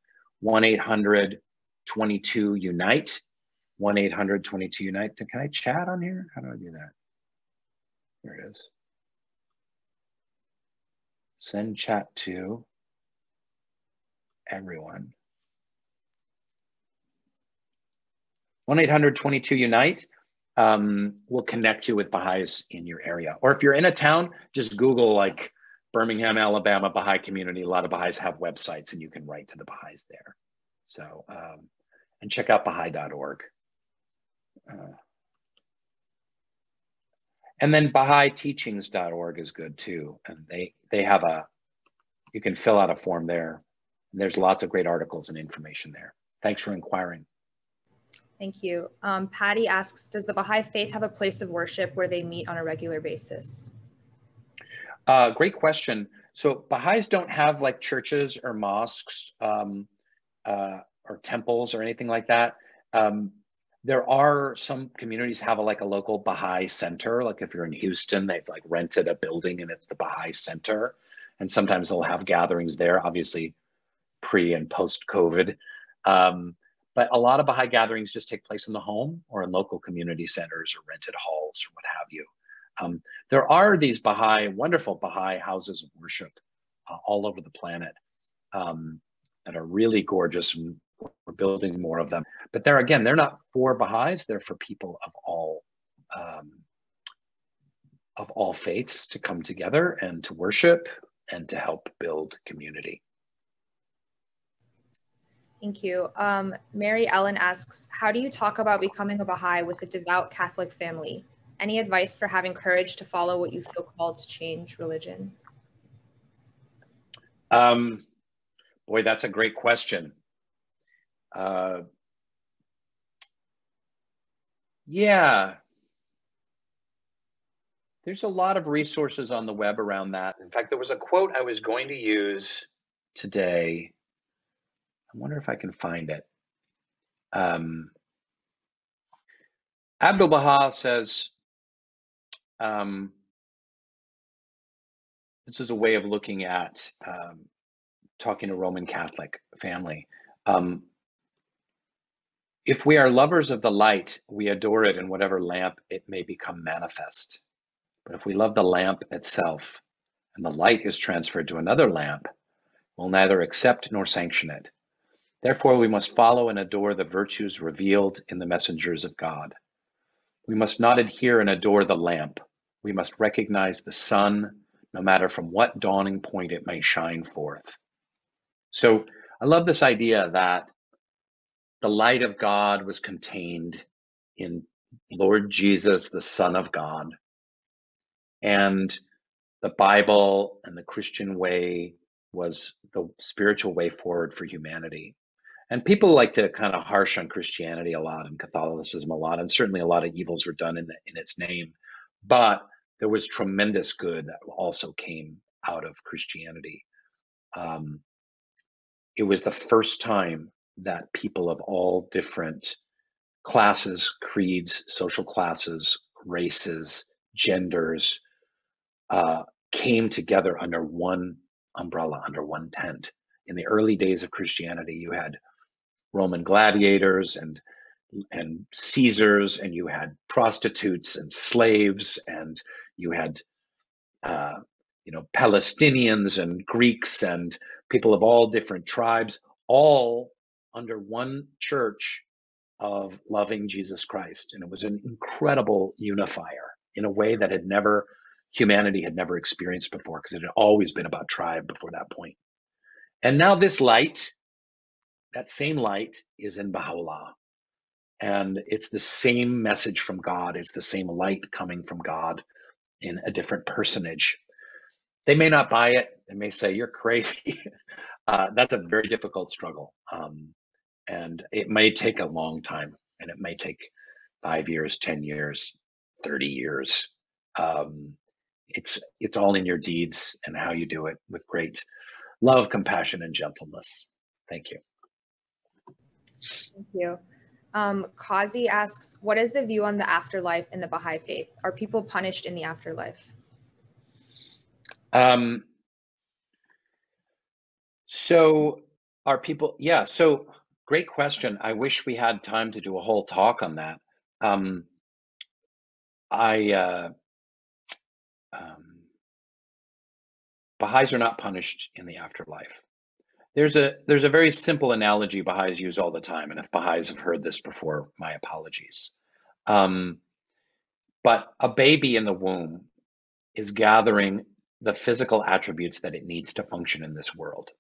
one eight hundred 22 Unite, 1 800 22 Unite. Can I chat on here? How do I do that? There it is. Send chat to everyone. 1 800 22 Unite um, will connect you with Baha'is in your area. Or if you're in a town, just Google like Birmingham, Alabama Baha'i community. A lot of Baha'is have websites and you can write to the Baha'is there. So, um, and check out Baha'i.org. Uh, and then BahaiTeachings.org is good too. And they, they have a, you can fill out a form there. And there's lots of great articles and information there. Thanks for inquiring. Thank you. Um, Patty asks, does the Baha'i faith have a place of worship where they meet on a regular basis? Uh, great question. So Baha'is don't have like churches or mosques. Um, uh, or temples or anything like that. Um, there are some communities have a, like a local Baha'i center. Like if you're in Houston, they've like rented a building and it's the Baha'i center. And sometimes they'll have gatherings there, obviously pre and post COVID. Um, but a lot of Baha'i gatherings just take place in the home or in local community centers or rented halls or what have you. Um, there are these Baha'i, wonderful Baha'i houses of worship uh, all over the planet. Um, that are really gorgeous and we're building more of them. But they're, again, they're not for Baha'is, they're for people of all um, of all faiths to come together and to worship and to help build community. Thank you. Um, Mary Ellen asks, how do you talk about becoming a Baha'i with a devout Catholic family? Any advice for having courage to follow what you feel called to change religion? Um, Boy, that's a great question. Uh, yeah. There's a lot of resources on the web around that. In fact, there was a quote I was going to use today. I wonder if I can find it. Um, Abdul Baha says, um, this is a way of looking at um, talking to Roman Catholic family. Um, if we are lovers of the light, we adore it in whatever lamp it may become manifest. But if we love the lamp itself, and the light is transferred to another lamp, we'll neither accept nor sanction it. Therefore, we must follow and adore the virtues revealed in the messengers of God. We must not adhere and adore the lamp. We must recognize the sun, no matter from what dawning point it may shine forth. So I love this idea that the light of God was contained in Lord Jesus, the Son of God. And the Bible and the Christian way was the spiritual way forward for humanity. And people like to kind of harsh on Christianity a lot and Catholicism a lot, and certainly a lot of evils were done in the, in its name. But there was tremendous good that also came out of Christianity. Um, it was the first time that people of all different classes, creeds, social classes, races, genders uh, came together under one umbrella, under one tent. In the early days of Christianity, you had Roman gladiators and and Caesars, and you had prostitutes and slaves, and you had uh, you know Palestinians and Greeks and people of all different tribes, all under one church of loving Jesus Christ. And it was an incredible unifier in a way that had never, humanity had never experienced before, because it had always been about tribe before that point. And now this light, that same light, is in Baha'u'llah. And it's the same message from God, it's the same light coming from God in a different personage. They may not buy it, they may say, You're crazy. uh, that's a very difficult struggle. Um, and it may take a long time and it may take five years 10 years 30 years um, it's it's all in your deeds and how you do it with great love compassion and gentleness thank you thank you um, Kazi asks, what is the view on the afterlife in the Baha'i faith? Are people punished in the afterlife? Um, so are people, yeah, so Great question. I wish we had time to do a whole talk on that. Um, I uh, um, Baha'is are not punished in the afterlife. There's a there's a very simple analogy Baha'is use all the time, and if Baha'is have heard this before, my apologies. Um, but a baby in the womb is gathering the physical attributes that it needs to function in this world.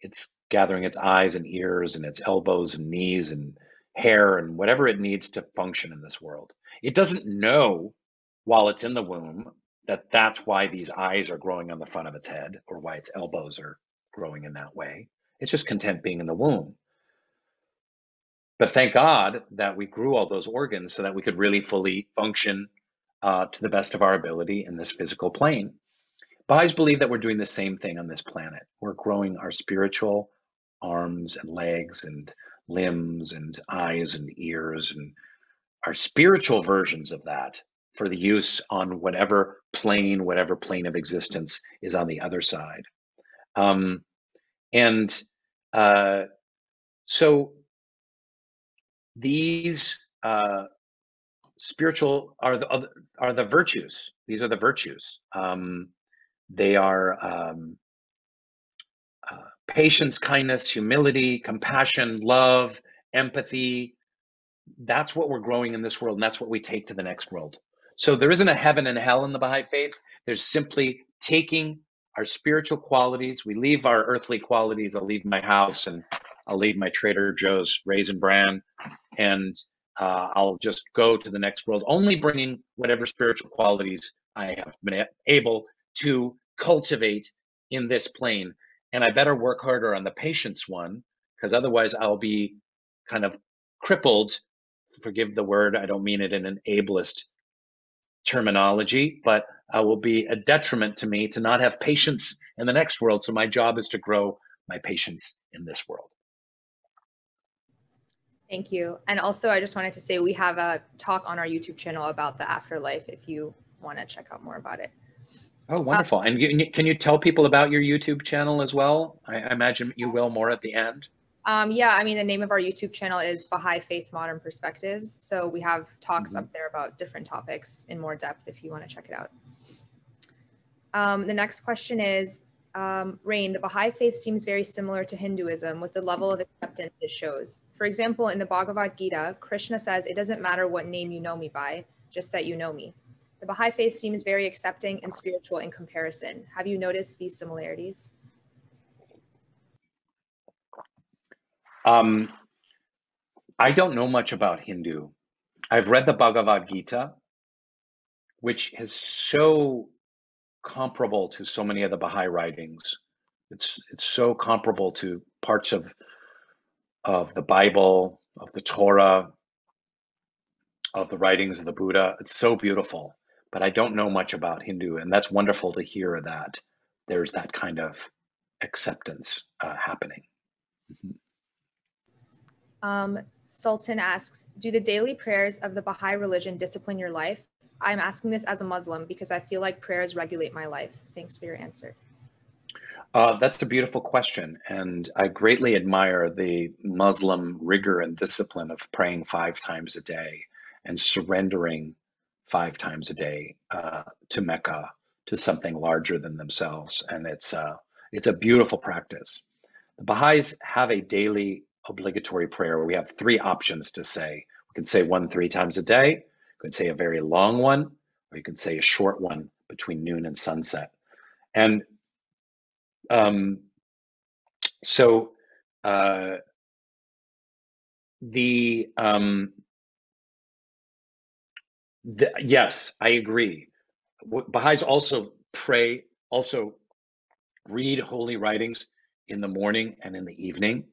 It's gathering its eyes and ears and its elbows and knees and hair and whatever it needs to function in this world. It doesn't know while it's in the womb that that's why these eyes are growing on the front of its head or why its elbows are growing in that way. It's just content being in the womb. But thank God that we grew all those organs so that we could really fully function uh, to the best of our ability in this physical plane. Baha'is believe that we're doing the same thing on this planet. We're growing our spiritual arms and legs and limbs and eyes and ears and our spiritual versions of that for the use on whatever plane, whatever plane of existence is on the other side. Um, and uh, so these uh, spiritual are the are the virtues. These are the virtues. Um, they are um, uh, patience, kindness, humility, compassion, love, empathy. That's what we're growing in this world, and that's what we take to the next world. So there isn't a heaven and hell in the Baha'i faith. There's simply taking our spiritual qualities. We leave our earthly qualities. I'll leave my house and I'll leave my Trader Joe's raisin bran, and uh, I'll just go to the next world, only bringing whatever spiritual qualities I have been able to cultivate in this plane and I better work harder on the patience one because otherwise I'll be kind of crippled. Forgive the word, I don't mean it in an ableist terminology, but I will be a detriment to me to not have patience in the next world. So my job is to grow my patience in this world. Thank you. And also, I just wanted to say we have a talk on our YouTube channel about the afterlife if you want to check out more about it. Oh, wonderful. Uh, and you, can you tell people about your YouTube channel as well? I, I imagine you will more at the end. Um, yeah, I mean, the name of our YouTube channel is Baha'i Faith Modern Perspectives. So we have talks mm-hmm. up there about different topics in more depth if you want to check it out. Um, the next question is um, Rainn, the Baha'i faith seems very similar to Hinduism with the level of acceptance it shows. For example, in the Bhagavad Gita, Krishna says, It doesn't matter what name you know me by, just that you know me. The Baha'i faith seems very accepting and spiritual in comparison. Have you noticed these similarities? Um, I don't know much about Hindu. I've read the Bhagavad Gita, which is so comparable to so many of the Baha'i writings. It's it's so comparable to parts of of the Bible, of the Torah, of the writings of the Buddha. It's so beautiful, but I don't know much about Hindu, and that's wonderful to hear that there's that kind of acceptance uh, happening. Mm-hmm. Um, Sultan asks, do the daily prayers of the Baha'i religion discipline your life? I'm asking this as a Muslim because I feel like prayers regulate my life. Thanks for your answer. Uh, that's a beautiful question. And I greatly admire the Muslim rigor and discipline of praying five times a day and surrendering five times a day uh, to Mecca, to something larger than themselves. And it's, uh, it's a beautiful practice. The Baha'is have a daily obligatory prayer. We have three options to say. We can say one three times a day. You can say a very long one, or you can say a short one between noon and sunset. And um, so uh, the, um, the yes, I agree. Baha'is also pray, also read holy writings in the morning and in the evening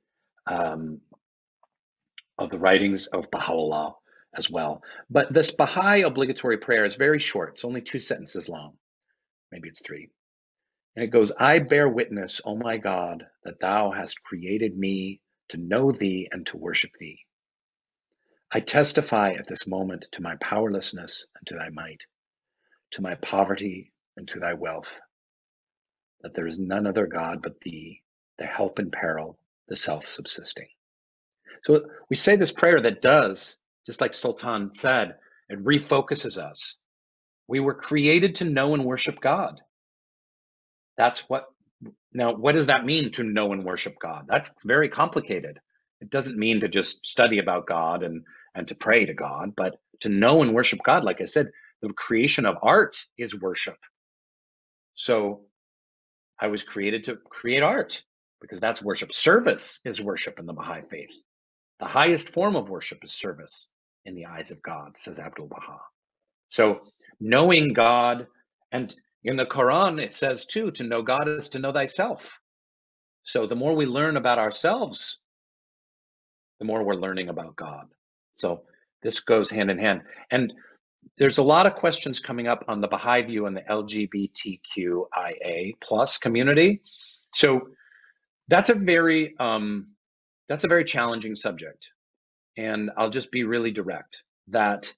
um, of the writings of Baha'u'llah as well. But this Baha'i obligatory prayer is very short. It's only two sentences long. Maybe it's three. And it goes, I bear witness, O my God, that thou hast created me to know thee and to worship thee. I testify at this moment to my powerlessness and to thy might, to my poverty and to thy wealth, that there is none other God but thee, the help in peril, the self subsisting. So we say this prayer that does, just like Sultan said, it refocuses us. We were created to know and worship God. That's what, now, what does that mean to know and worship God? That's very complicated. It doesn't mean to just study about God and, and to pray to God, but to know and worship God, like I said, the creation of art is worship. So I was created to create art because that's worship. Service is worship in the Baha'i faith. The highest form of worship is service in the eyes of God, says Abdul Baha. So knowing God, and in the Quran it says too, to know God is to know thyself. So the more we learn about ourselves, the more we're learning about God. So this goes hand in hand. And there's a lot of questions coming up on the Baha'i view and the LGBTQIA plus community. So that's a very um, that's a very challenging subject, and I'll just be really direct that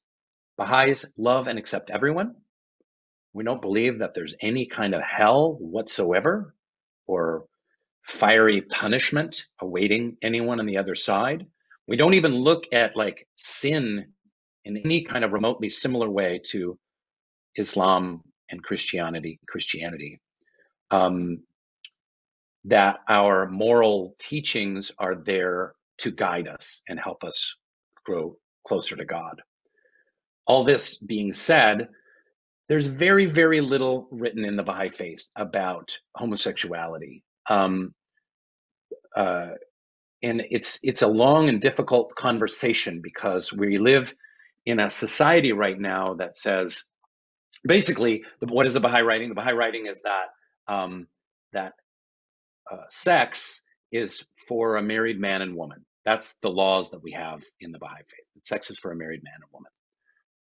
Baha'is love and accept everyone. We don't believe that there's any kind of hell whatsoever or fiery punishment awaiting anyone on the other side. We don't even look at like sin in any kind of remotely similar way to Islam and Christianity. Christianity. Um, that our moral teachings are there to guide us and help us grow closer to God. All this being said, there's very, very little written in the Baha'i faith about homosexuality. Um, uh, and it's it's a long and difficult conversation because we live in a society right now that says basically what is the Baha'i writing? The Baha'i writing is that um, that uh, sex is for a married man and woman. That's the laws that we have in the Baha'i faith. Sex is for a married man and woman.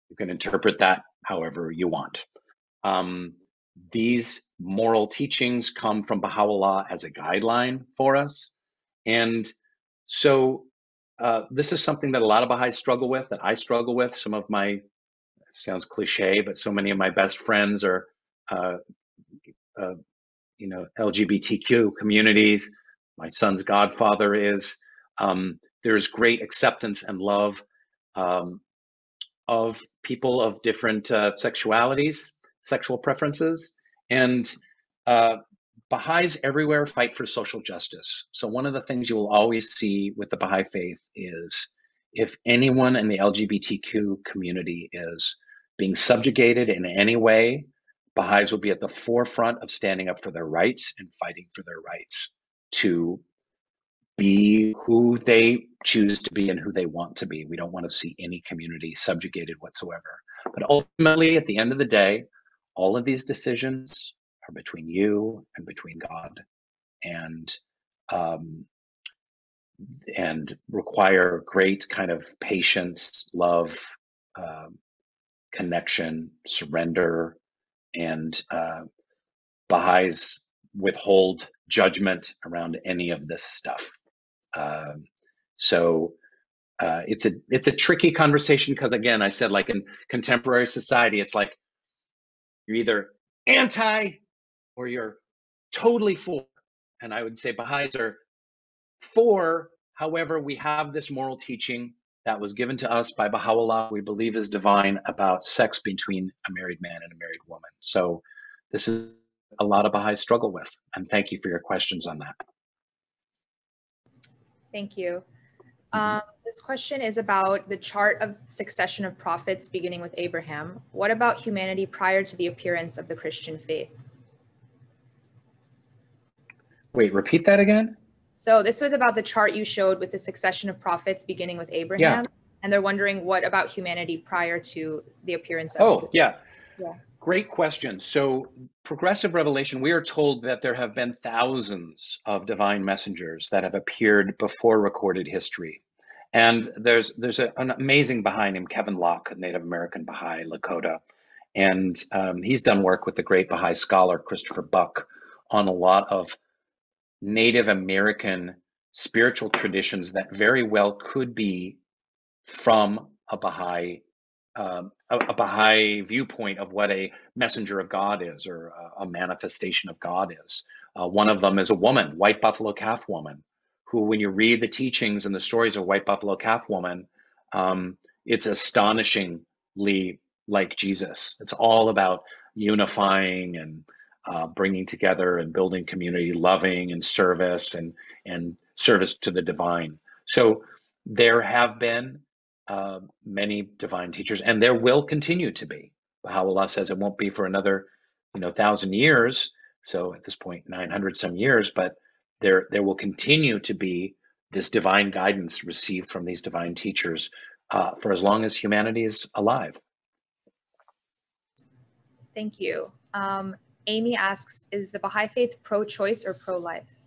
You can interpret that however you want. Um, these moral teachings come from Baha'u'llah as a guideline for us. And so uh, this is something that a lot of Baha'is struggle with, that I struggle with. Some of my, sounds cliche, but so many of my best friends are uh, uh, you know LGBTQ communities. My son's godfather is. Um, there's great acceptance and love um, of people of different uh, sexualities, sexual preferences, and uh, Baha'is everywhere fight for social justice. So one of the things you will always see with the Baha'i faith is if anyone in the LGBTQ community is being subjugated in any way Baha'is will be at the forefront of standing up for their rights and fighting for their rights to be who they choose to be and who they want to be. We don't want to see any community subjugated whatsoever. But ultimately, at the end of the day, all of these decisions are between you and between God, and um, and require great kind of patience, love, um, connection, surrender, and uh, Baha'is withhold judgment around any of this stuff. Um, so uh, it's a it's a tricky conversation because again, I said like in contemporary society, it's like you're either anti or you're totally for. And I would say Baha'is are for. However, we have this moral teaching that was given to us by Baha'u'llah, we believe is divine about sex between a married man and a married woman. So this is a lot of Baha'is struggle with. And thank you for your questions on that. Thank you. Mm-hmm. Um, this question is about the chart of succession of prophets beginning with Abraham. What about humanity prior to the appearance of the Christian faith? Wait, repeat that again? So this was about the chart you showed with the succession of prophets beginning with Abraham. Yeah. And they're wondering what about humanity prior to the appearance of Oh, yeah. Yeah. Great question. So, progressive revelation, we are told that there have been thousands of divine messengers that have appeared before recorded history. And there's there's a, an amazing behind him, Kevin Locke, Native American Baha'i Lakota. And um, he's done work with the great Baha'i scholar Christopher Buck on a lot of Native American spiritual traditions that very well could be from a Baha'i um, a, a, Baha'i viewpoint of what a messenger of God is or a, a manifestation of God is. Uh, one of them is a woman, White Buffalo Calf Woman, who, when you read the teachings and the stories of White Buffalo Calf Woman, um, it's astonishingly like Jesus. It's all about unifying and uh, bringing together and building community, loving and service and and service to the divine. So there have been uh, many divine teachers, and there will continue to be. Baha'u'llah says it won't be for another, you know, thousand years. So at this point, 900 some years, but there there will continue to be this divine guidance received from these divine teachers uh, for as long as humanity is alive. Thank you. Um, Amy asks, is the Baha'i faith pro-choice or pro-life?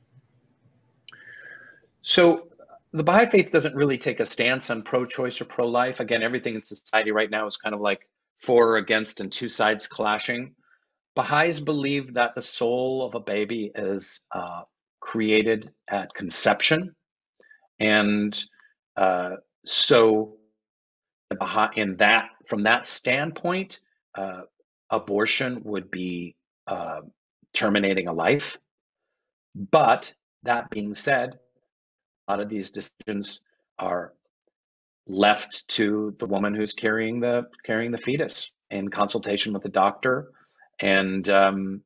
So the Baha'i faith doesn't really take a stance on pro-choice or pro-life. Again, everything in society right now is kind of like for or against and two sides clashing. Baha'is believe that the soul of a baby is uh, created at conception, and uh, so in that from that standpoint, uh, abortion would be uh, terminating a life. But that being said, a lot of these decisions are left to the woman who's carrying the carrying the fetus in consultation with the doctor and um,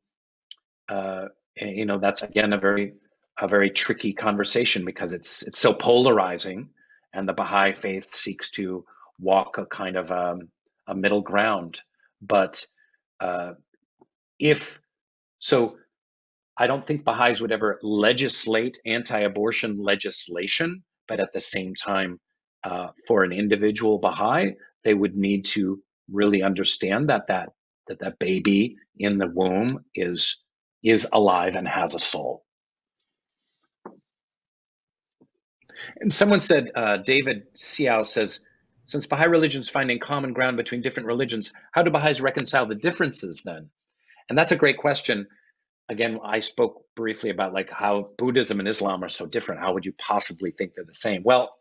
uh, you know that's again a very a very tricky conversation because it's it's so polarizing and the baha'i faith seeks to walk a kind of um, a middle ground but uh, if so I don't think Baha'is would ever legislate anti abortion legislation, but at the same time, uh, for an individual Baha'i, they would need to really understand that that that that baby in the womb is is alive and has a soul. And someone said, uh, David Xiao says, since Baha'i religions finding common ground between different religions, how do Baha'is reconcile the differences then? And that's a great question again, I spoke briefly about like how Buddhism and Islam are so different. How would you possibly think they're the same? Well,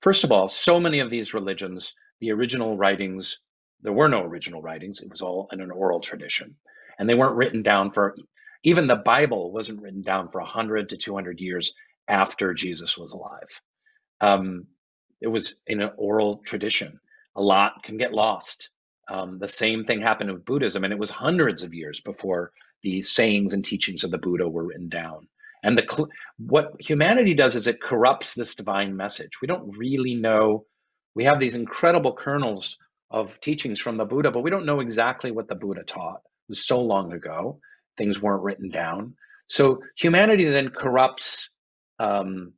first of all, so many of these religions, the original writings, there were no original writings. It was all in an oral tradition. And they weren't written down for, even the Bible wasn't written down for 100 to 200 years after Jesus was alive. Um, it was in an oral tradition. A lot can get lost. Um, the same thing happened with Buddhism, and it was hundreds of years before the sayings and teachings of the Buddha were written down. And the what humanity does is it corrupts this divine message. We don't really know. We have these incredible kernels of teachings from the Buddha, but we don't know exactly what the Buddha taught. It was so long ago; things weren't written down. So humanity then corrupts um,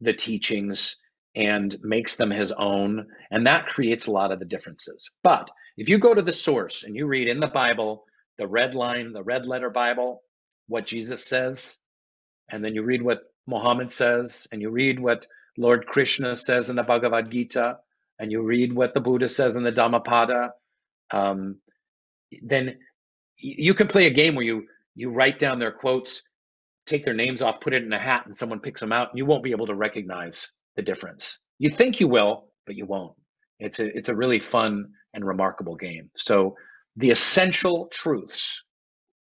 the teachings and makes them his own. And that creates a lot of the differences. But if you go to the source and you read in the Bible, the red line, the red letter Bible, what Jesus says, and then you read what Muhammad says, and you read what Lord Krishna says in the Bhagavad Gita, and you read what the Buddha says in the Dhammapada, um, then you can play a game where you you write down their quotes, take their names off, put it in a hat, and someone picks them out. And you won't be able to recognize the difference. You think you will, but you won't. It's a it's a really fun and remarkable game. So the essential truths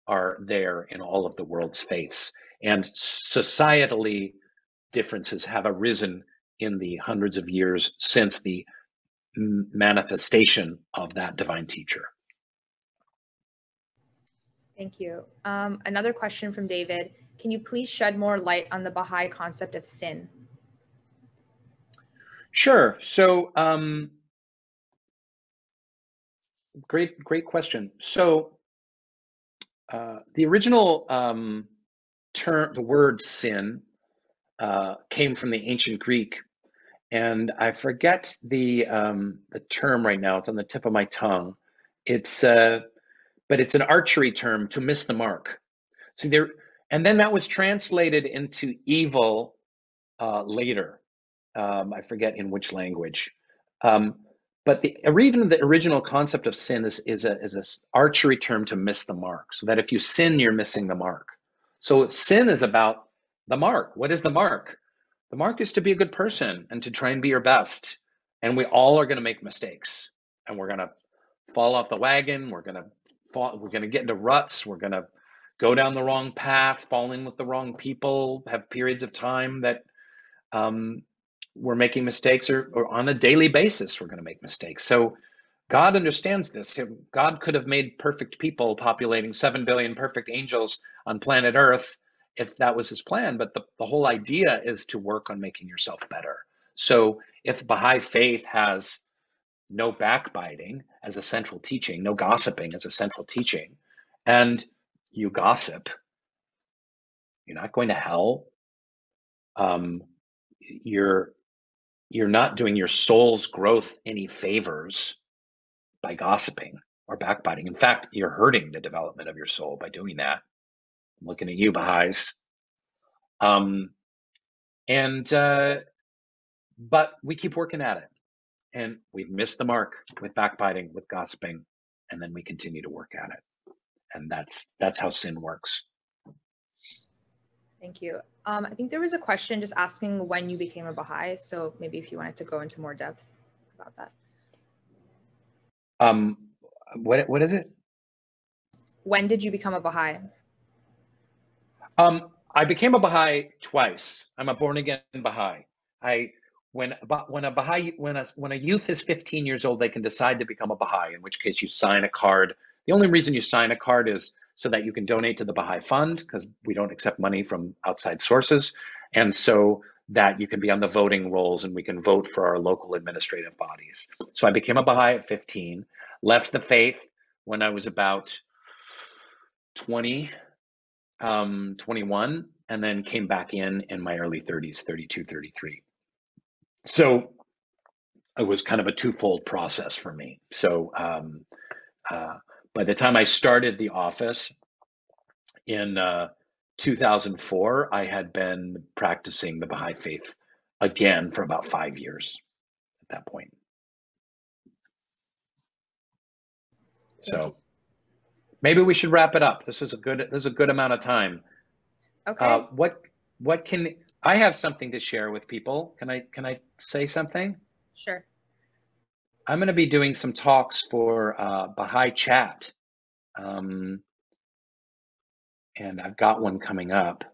are there in all of the world's faiths, and societally differences have arisen in the hundreds of years since the manifestation of that divine teacher. Thank you. Um, another question from David. Can you please shed more light on the Baha'i concept of sin? Sure. So, um, great, great question. So, uh, the original um, term, the word sin, uh, came from the ancient Greek, and I forget the um, the term right now. It's on the tip of my tongue. It's uh, but it's an archery term to miss the mark. So there, and then that was translated into evil uh, later. Um, I forget in which language. Um, but the, or even the original concept of sin is, is a is a archery term to miss the mark. So that if you sin, you're missing the mark. So sin is about the mark. What is the mark? The mark is to be a good person and to try and be your best. And we all are going to make mistakes, and we're going to fall off the wagon. We're going to fall, we're going to get into ruts. We're going to go down the wrong path, fall in with the wrong people, have periods of time that um, we're making mistakes, or, or on a daily basis, we're going to make mistakes. So God understands this. God could have made perfect people populating 7 billion perfect angels on planet Earth if that was his plan. But the, the whole idea is to work on making yourself better. So if Baha'i faith has no backbiting as a central teaching, no gossiping as a central teaching, and you gossip, you're not going to hell. Um, you're you're not doing your soul's growth any favors by gossiping or backbiting. In fact, you're hurting the development of your soul by doing that. I'm looking at you, Baha'is. Um, and uh, but we keep working at it and we've missed the mark with backbiting with gossiping and then we continue to work at it and that's that's how sin works thank you. Um, i think there was a question just asking when you became a baha'i so maybe if you wanted to go into more depth about that. Um what what is it? When did you become a baha'i? Um i became a baha'i twice. I'm a born again baha'i. I when when a Baha'i when a when a youth is 15 years old, they can decide to become a Baha'i. In which case, you sign a card. The only reason you sign a card is so that you can donate to the Baha'i Fund because we don't accept money from outside sources, and so that you can be on the voting rolls and we can vote for our local administrative bodies. So I became a Baha'i at 15, left the faith when I was about 20, um, 21, and then came back in in my early 30s, 32, 33 so it was kind of a twofold process for me. So um, uh, by the time I started the office in uh, 2004, I had been practicing the Baha'i faith again for about five years at that point. So maybe we should wrap it up. This is a good this is a good amount of time. Okay. Uh, what what can I have something to share with people. Can I can I say something? Sure. I'm going to be doing some talks for uh, Baha'i Chat, um, and I've got one coming up.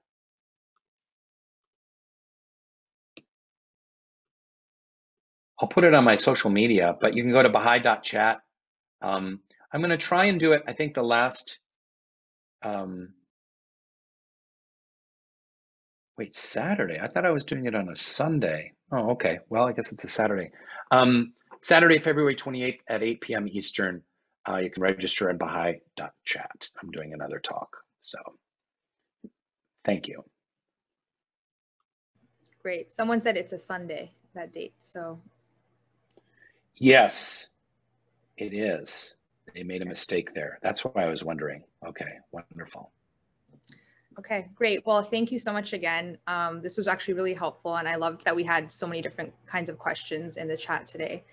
I'll put it on my social media, but you can go to Baha'i.chat. Um, I'm going to try and do it. I think the last um, Wait, Saturday? I thought I was doing it on a Sunday. Oh, okay. Well, I guess it's a Saturday. Um, Saturday, February 28th at 8 p.m. Eastern. Uh, you can register at Baha'i.chat. I'm doing another talk. So thank you. Great. Someone said it's a Sunday, that date. So Yes, it is. They made a mistake there. That's why I was wondering. Okay, wonderful. Okay, great. Well, thank you so much again. Um, this was actually really helpful, and I loved that we had so many different kinds of questions in the chat today.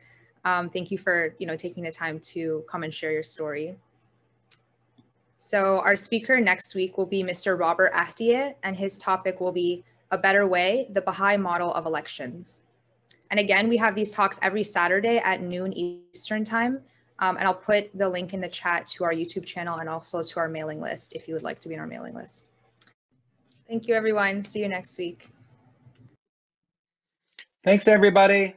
Um, thank you for you know taking the time to come and share your story. So our speaker next week will be Mr. Robert Ahdieh, and his topic will be A Better Way, the Baha'i Model of Elections. And again, we have these talks every Saturday at noon Eastern time. Um, and I'll put the link in the chat to our YouTube channel and also to our mailing list if you would like to be on our mailing list. Thank you, everyone. See you next week. Thanks, everybody.